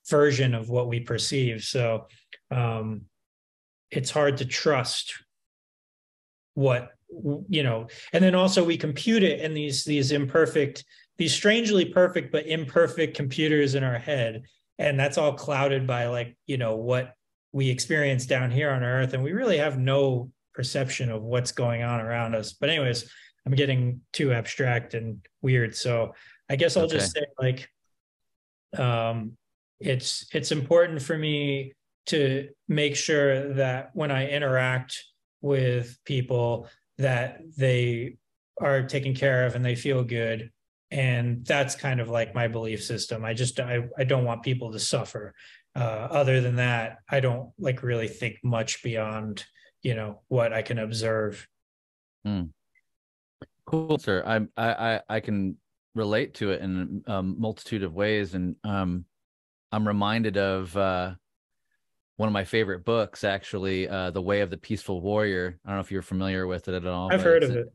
version of what we perceive. So um it's hard to trust what you know and then also we compute it in these these imperfect these strangely perfect but imperfect computers in our head and that's all clouded by like you know what we experience down here on earth and we really have no perception of what's going on around us but anyways i'm getting too abstract and weird so i guess i'll okay. just say like um it's it's important for me to make sure that when i interact with people that they are taken care of and they feel good and that's kind of like my belief system i just i, I don't want people to suffer uh, other than that i don't like really think much beyond you know what i can observe mm. cool sir I, I i can relate to it in a multitude of ways and um i'm reminded of uh one of my favorite books, actually, uh, "The Way of the Peaceful Warrior." I don't know if you're familiar with it at all. I've heard of it.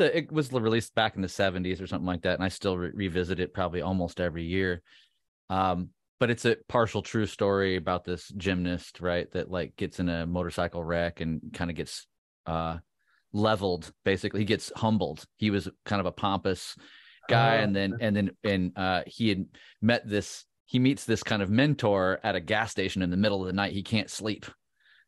A, it was released back in the '70s or something like that, and I still re- revisit it probably almost every year. Um, but it's a partial true story about this gymnast, right? That like gets in a motorcycle wreck and kind of gets uh, leveled. Basically, he gets humbled. He was kind of a pompous guy, oh. and then and then and uh, he had met this he meets this kind of mentor at a gas station in the middle of the night. He can't sleep.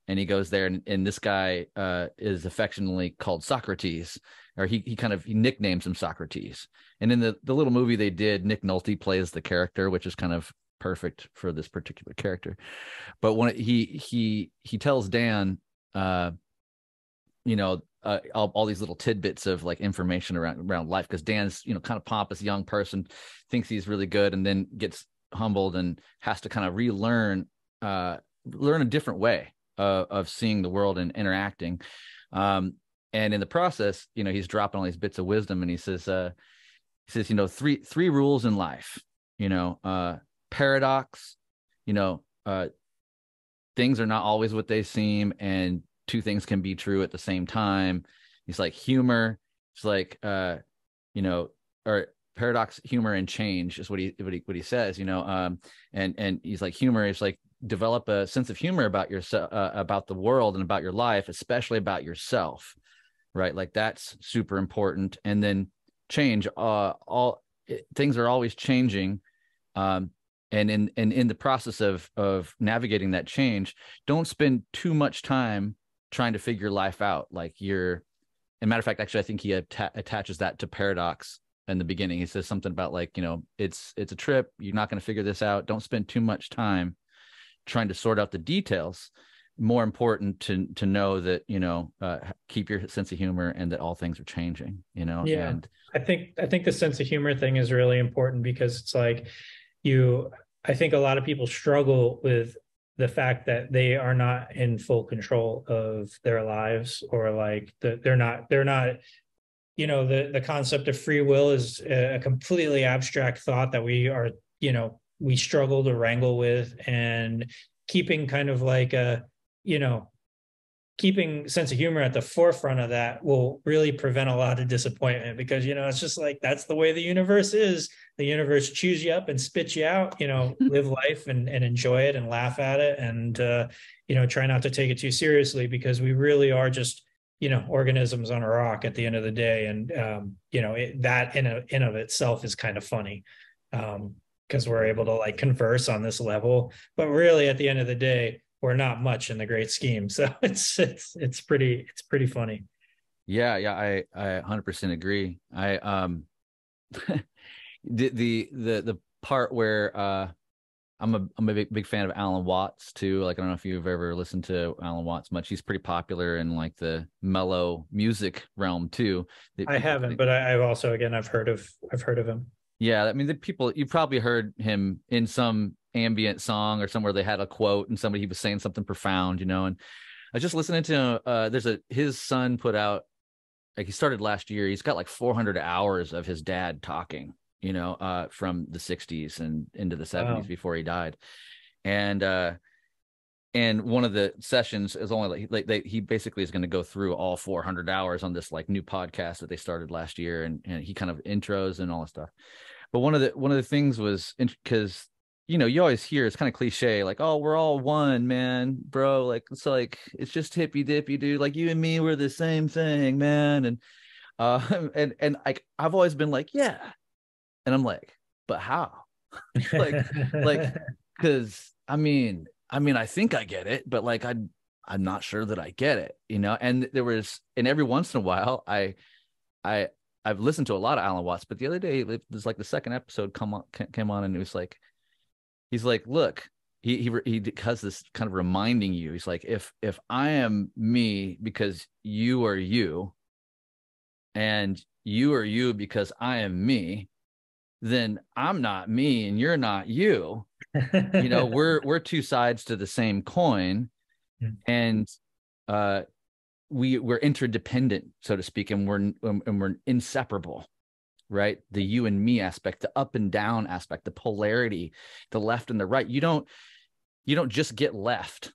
And he goes there, and, and this guy uh, is affectionately called Socrates, or he he kind of he nicknames him Socrates. And in the the little movie they did, Nick Nolte plays the character, which is kind of perfect for this particular character. But when he he he tells Dan, uh, you know, uh, all, all, these little tidbits of like information around around life because Dan's you know kind of pompous young person, thinks he's really good, and then gets humbled and has to kind of relearn uh, learn a different way of, of seeing the world and interacting um, and in the process you know he's dropping all these bits of wisdom and he says uh, he says you know three three rules in life you know uh, paradox you know uh, things are not always what they seem and two things can be true at the same time. He's like humor it's like uh you know or paradox humor and change is what he what he what he says you know um and and he's like humor is like develop a sense of humor about yourself uh, about the world and about your life especially about yourself right like that's super important and then change uh all it, things are always changing um and in and in the process of of navigating that change don't spend too much time trying to figure life out like you're a matter of fact actually i think he atta- attaches that to paradox in the beginning. He says something about like, you know, it's it's a trip. You're not going to figure this out. Don't spend too much time trying to sort out the details. More important to to know that you know uh, keep your sense of humor and that all things are changing. You know. Yeah. And I think I think the sense of humor thing is really important because it's like you. I think a lot of people struggle with the fact that they are not in full control of their lives or like the, they're not they're not you know the the concept of free will is a completely abstract thought that we are you know we struggle to wrangle with and keeping kind of like a you know keeping sense of humor at the forefront of that will really prevent a lot of disappointment because you know it's just like that's the way the universe is. The universe chews you up and spits you out you know live life and, and enjoy it and laugh at it and uh, you know try not to take it too seriously because we really are just you know organisms on a rock at the end of the day. And um, you know it, that in a, in of itself is kind of funny because um, we're able to like converse on this level. But really at the end of the day we're not much in the great scheme. So it's it's it's pretty it's pretty funny. Yeah, yeah, I I 100% agree. I um the the the the part where uh I'm a I'm a big big fan of Alan Watts too. Like I don't know if you've ever listened to Alan Watts much. He's pretty popular in like the mellow music realm too. I haven't, but I, have also again I've heard of I've heard of him. Yeah, I mean the people you probably heard him in some ambient song or somewhere they had a quote and somebody he was saying something profound, you know. And I was just listening to uh there's a his son put out like he started last year. He's got like 400 hours of his dad talking you know, uh, from the 60s and into the 70s wow. before he died. And uh, and one of the sessions is only like, they, he basically is going to go through all 400 hours on this like new podcast that they started last year, and and he kind of intros and all that stuff. But one of the one of the things was because you know you always hear it's kind of cliche like oh we're all one man bro like it's like it's just hippy dippy dude like you and me we're the same thing man and uh and and like I've always been like yeah and I'm like, but how? like, like, because I mean, I mean, I think I get it, but like, I, I'm not sure that I get it, you know. And there was, and every once in a while, I, I, I've listened to a lot of Alan Watts, but the other day it was like the second episode come on came on, and it was like, he's like, look, he he he has this kind of reminding you. He's like, if if I am me because you are you, and you are you because I am me, then I'm not me and you're not you. you know, we're we're two sides to the same coin, and uh, we we're interdependent, so to speak, and we're and we're inseparable. Right, the you and me aspect, the up and down aspect, the polarity, the left and the right. You don't you don't just get left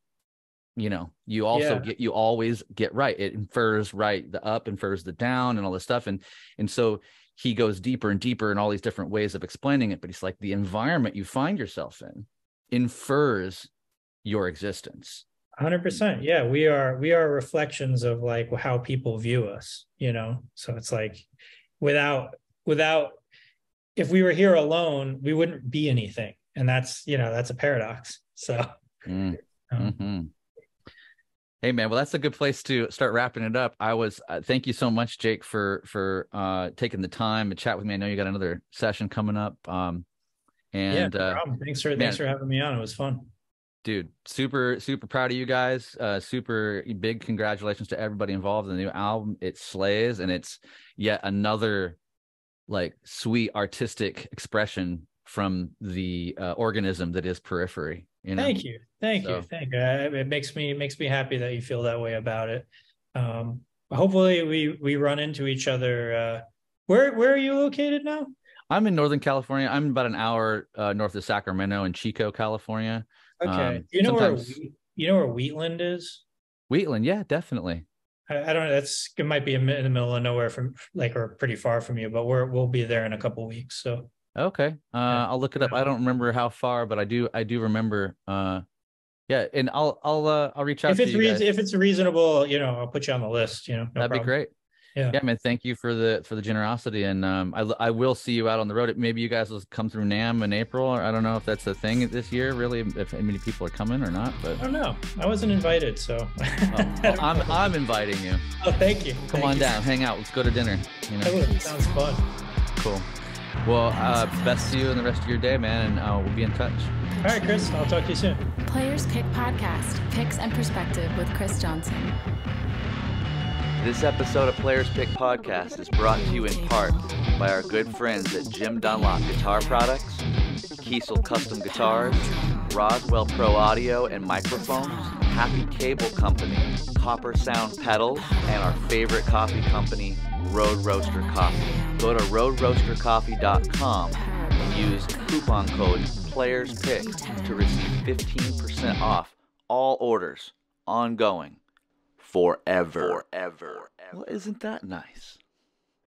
you know? You also yeah. get you always get right. It infers right the up infers the down and all this stuff. And and so he goes deeper and deeper in all these different ways of explaining it but he's like the environment you find yourself in infers your existence. 100% yeah we are we are reflections of like how people view us you know? So it's like without without if we were here alone we wouldn't be anything and that's you know that's a paradox so mm. mm-hmm. Hey man, well that's a good place to start wrapping it up. I was uh, thank you so much, Jake, for for uh, taking the time to chat with me. I know you got another session coming up. Um, and yeah, no uh, thanks for man, thanks for having me on. It was fun, dude. Super super proud of you guys. Uh, super big congratulations to everybody involved in the new album. It slays, and it's yet another like sweet artistic expression from the uh, organism that is periphery you know? Thank you, thank so. you, thank you. It makes me it makes me happy that you feel that way about it. Um, hopefully, we we run into each other. Uh, where where are you located now? I'm in Northern California. I'm about an hour uh, north of Sacramento in Chico, California. Okay, um, you know where you know where Wheatland is? Wheatland, yeah, definitely. I, I, don't know. That's it. Might be in the middle of nowhere from like or pretty far from you, but we're we'll be there in a couple weeks. So Okay. Uh, yeah. I'll look it up. I don't remember how far, but I do. I do remember. Uh, yeah, and I'll I'll uh, I'll reach out if it's if it's reasonable. You know, I'll put you on the list. You know, no that'd problem. be great. Yeah. yeah, man. Thank you for the for the generosity, and um, I I will see you out on the road. Maybe you guys will come through NAMM in April. Or I don't know if that's a thing this year. Really, if many people are coming or not. But I don't know. I wasn't invited, so. oh, well, I'm I'm inviting you. Oh, thank you. Come thank on you. down, hang out. Let's go to dinner. You know, sounds fun. Cool. Well, uh, best to you in the rest of your day, man, and uh, we'll be in touch. All right, Chrys. I'll talk to you soon. Players Pick Podcast, Picks and Perspective with Chrys Johnson. This episode of Players Pick Podcast is brought to you in part by our good friends at Jim Dunlop Guitar Products, Kiesel Custom Guitars, Roswell Pro Audio and Microphones, Happy Cable Company, Copper Sound Pedals, and our favorite coffee company, Road Roaster Coffee. Go to roadroastercoffee.com and use coupon code PLAYERSPICK to receive 15% off all orders ongoing forever. Forever. Well, isn't that nice?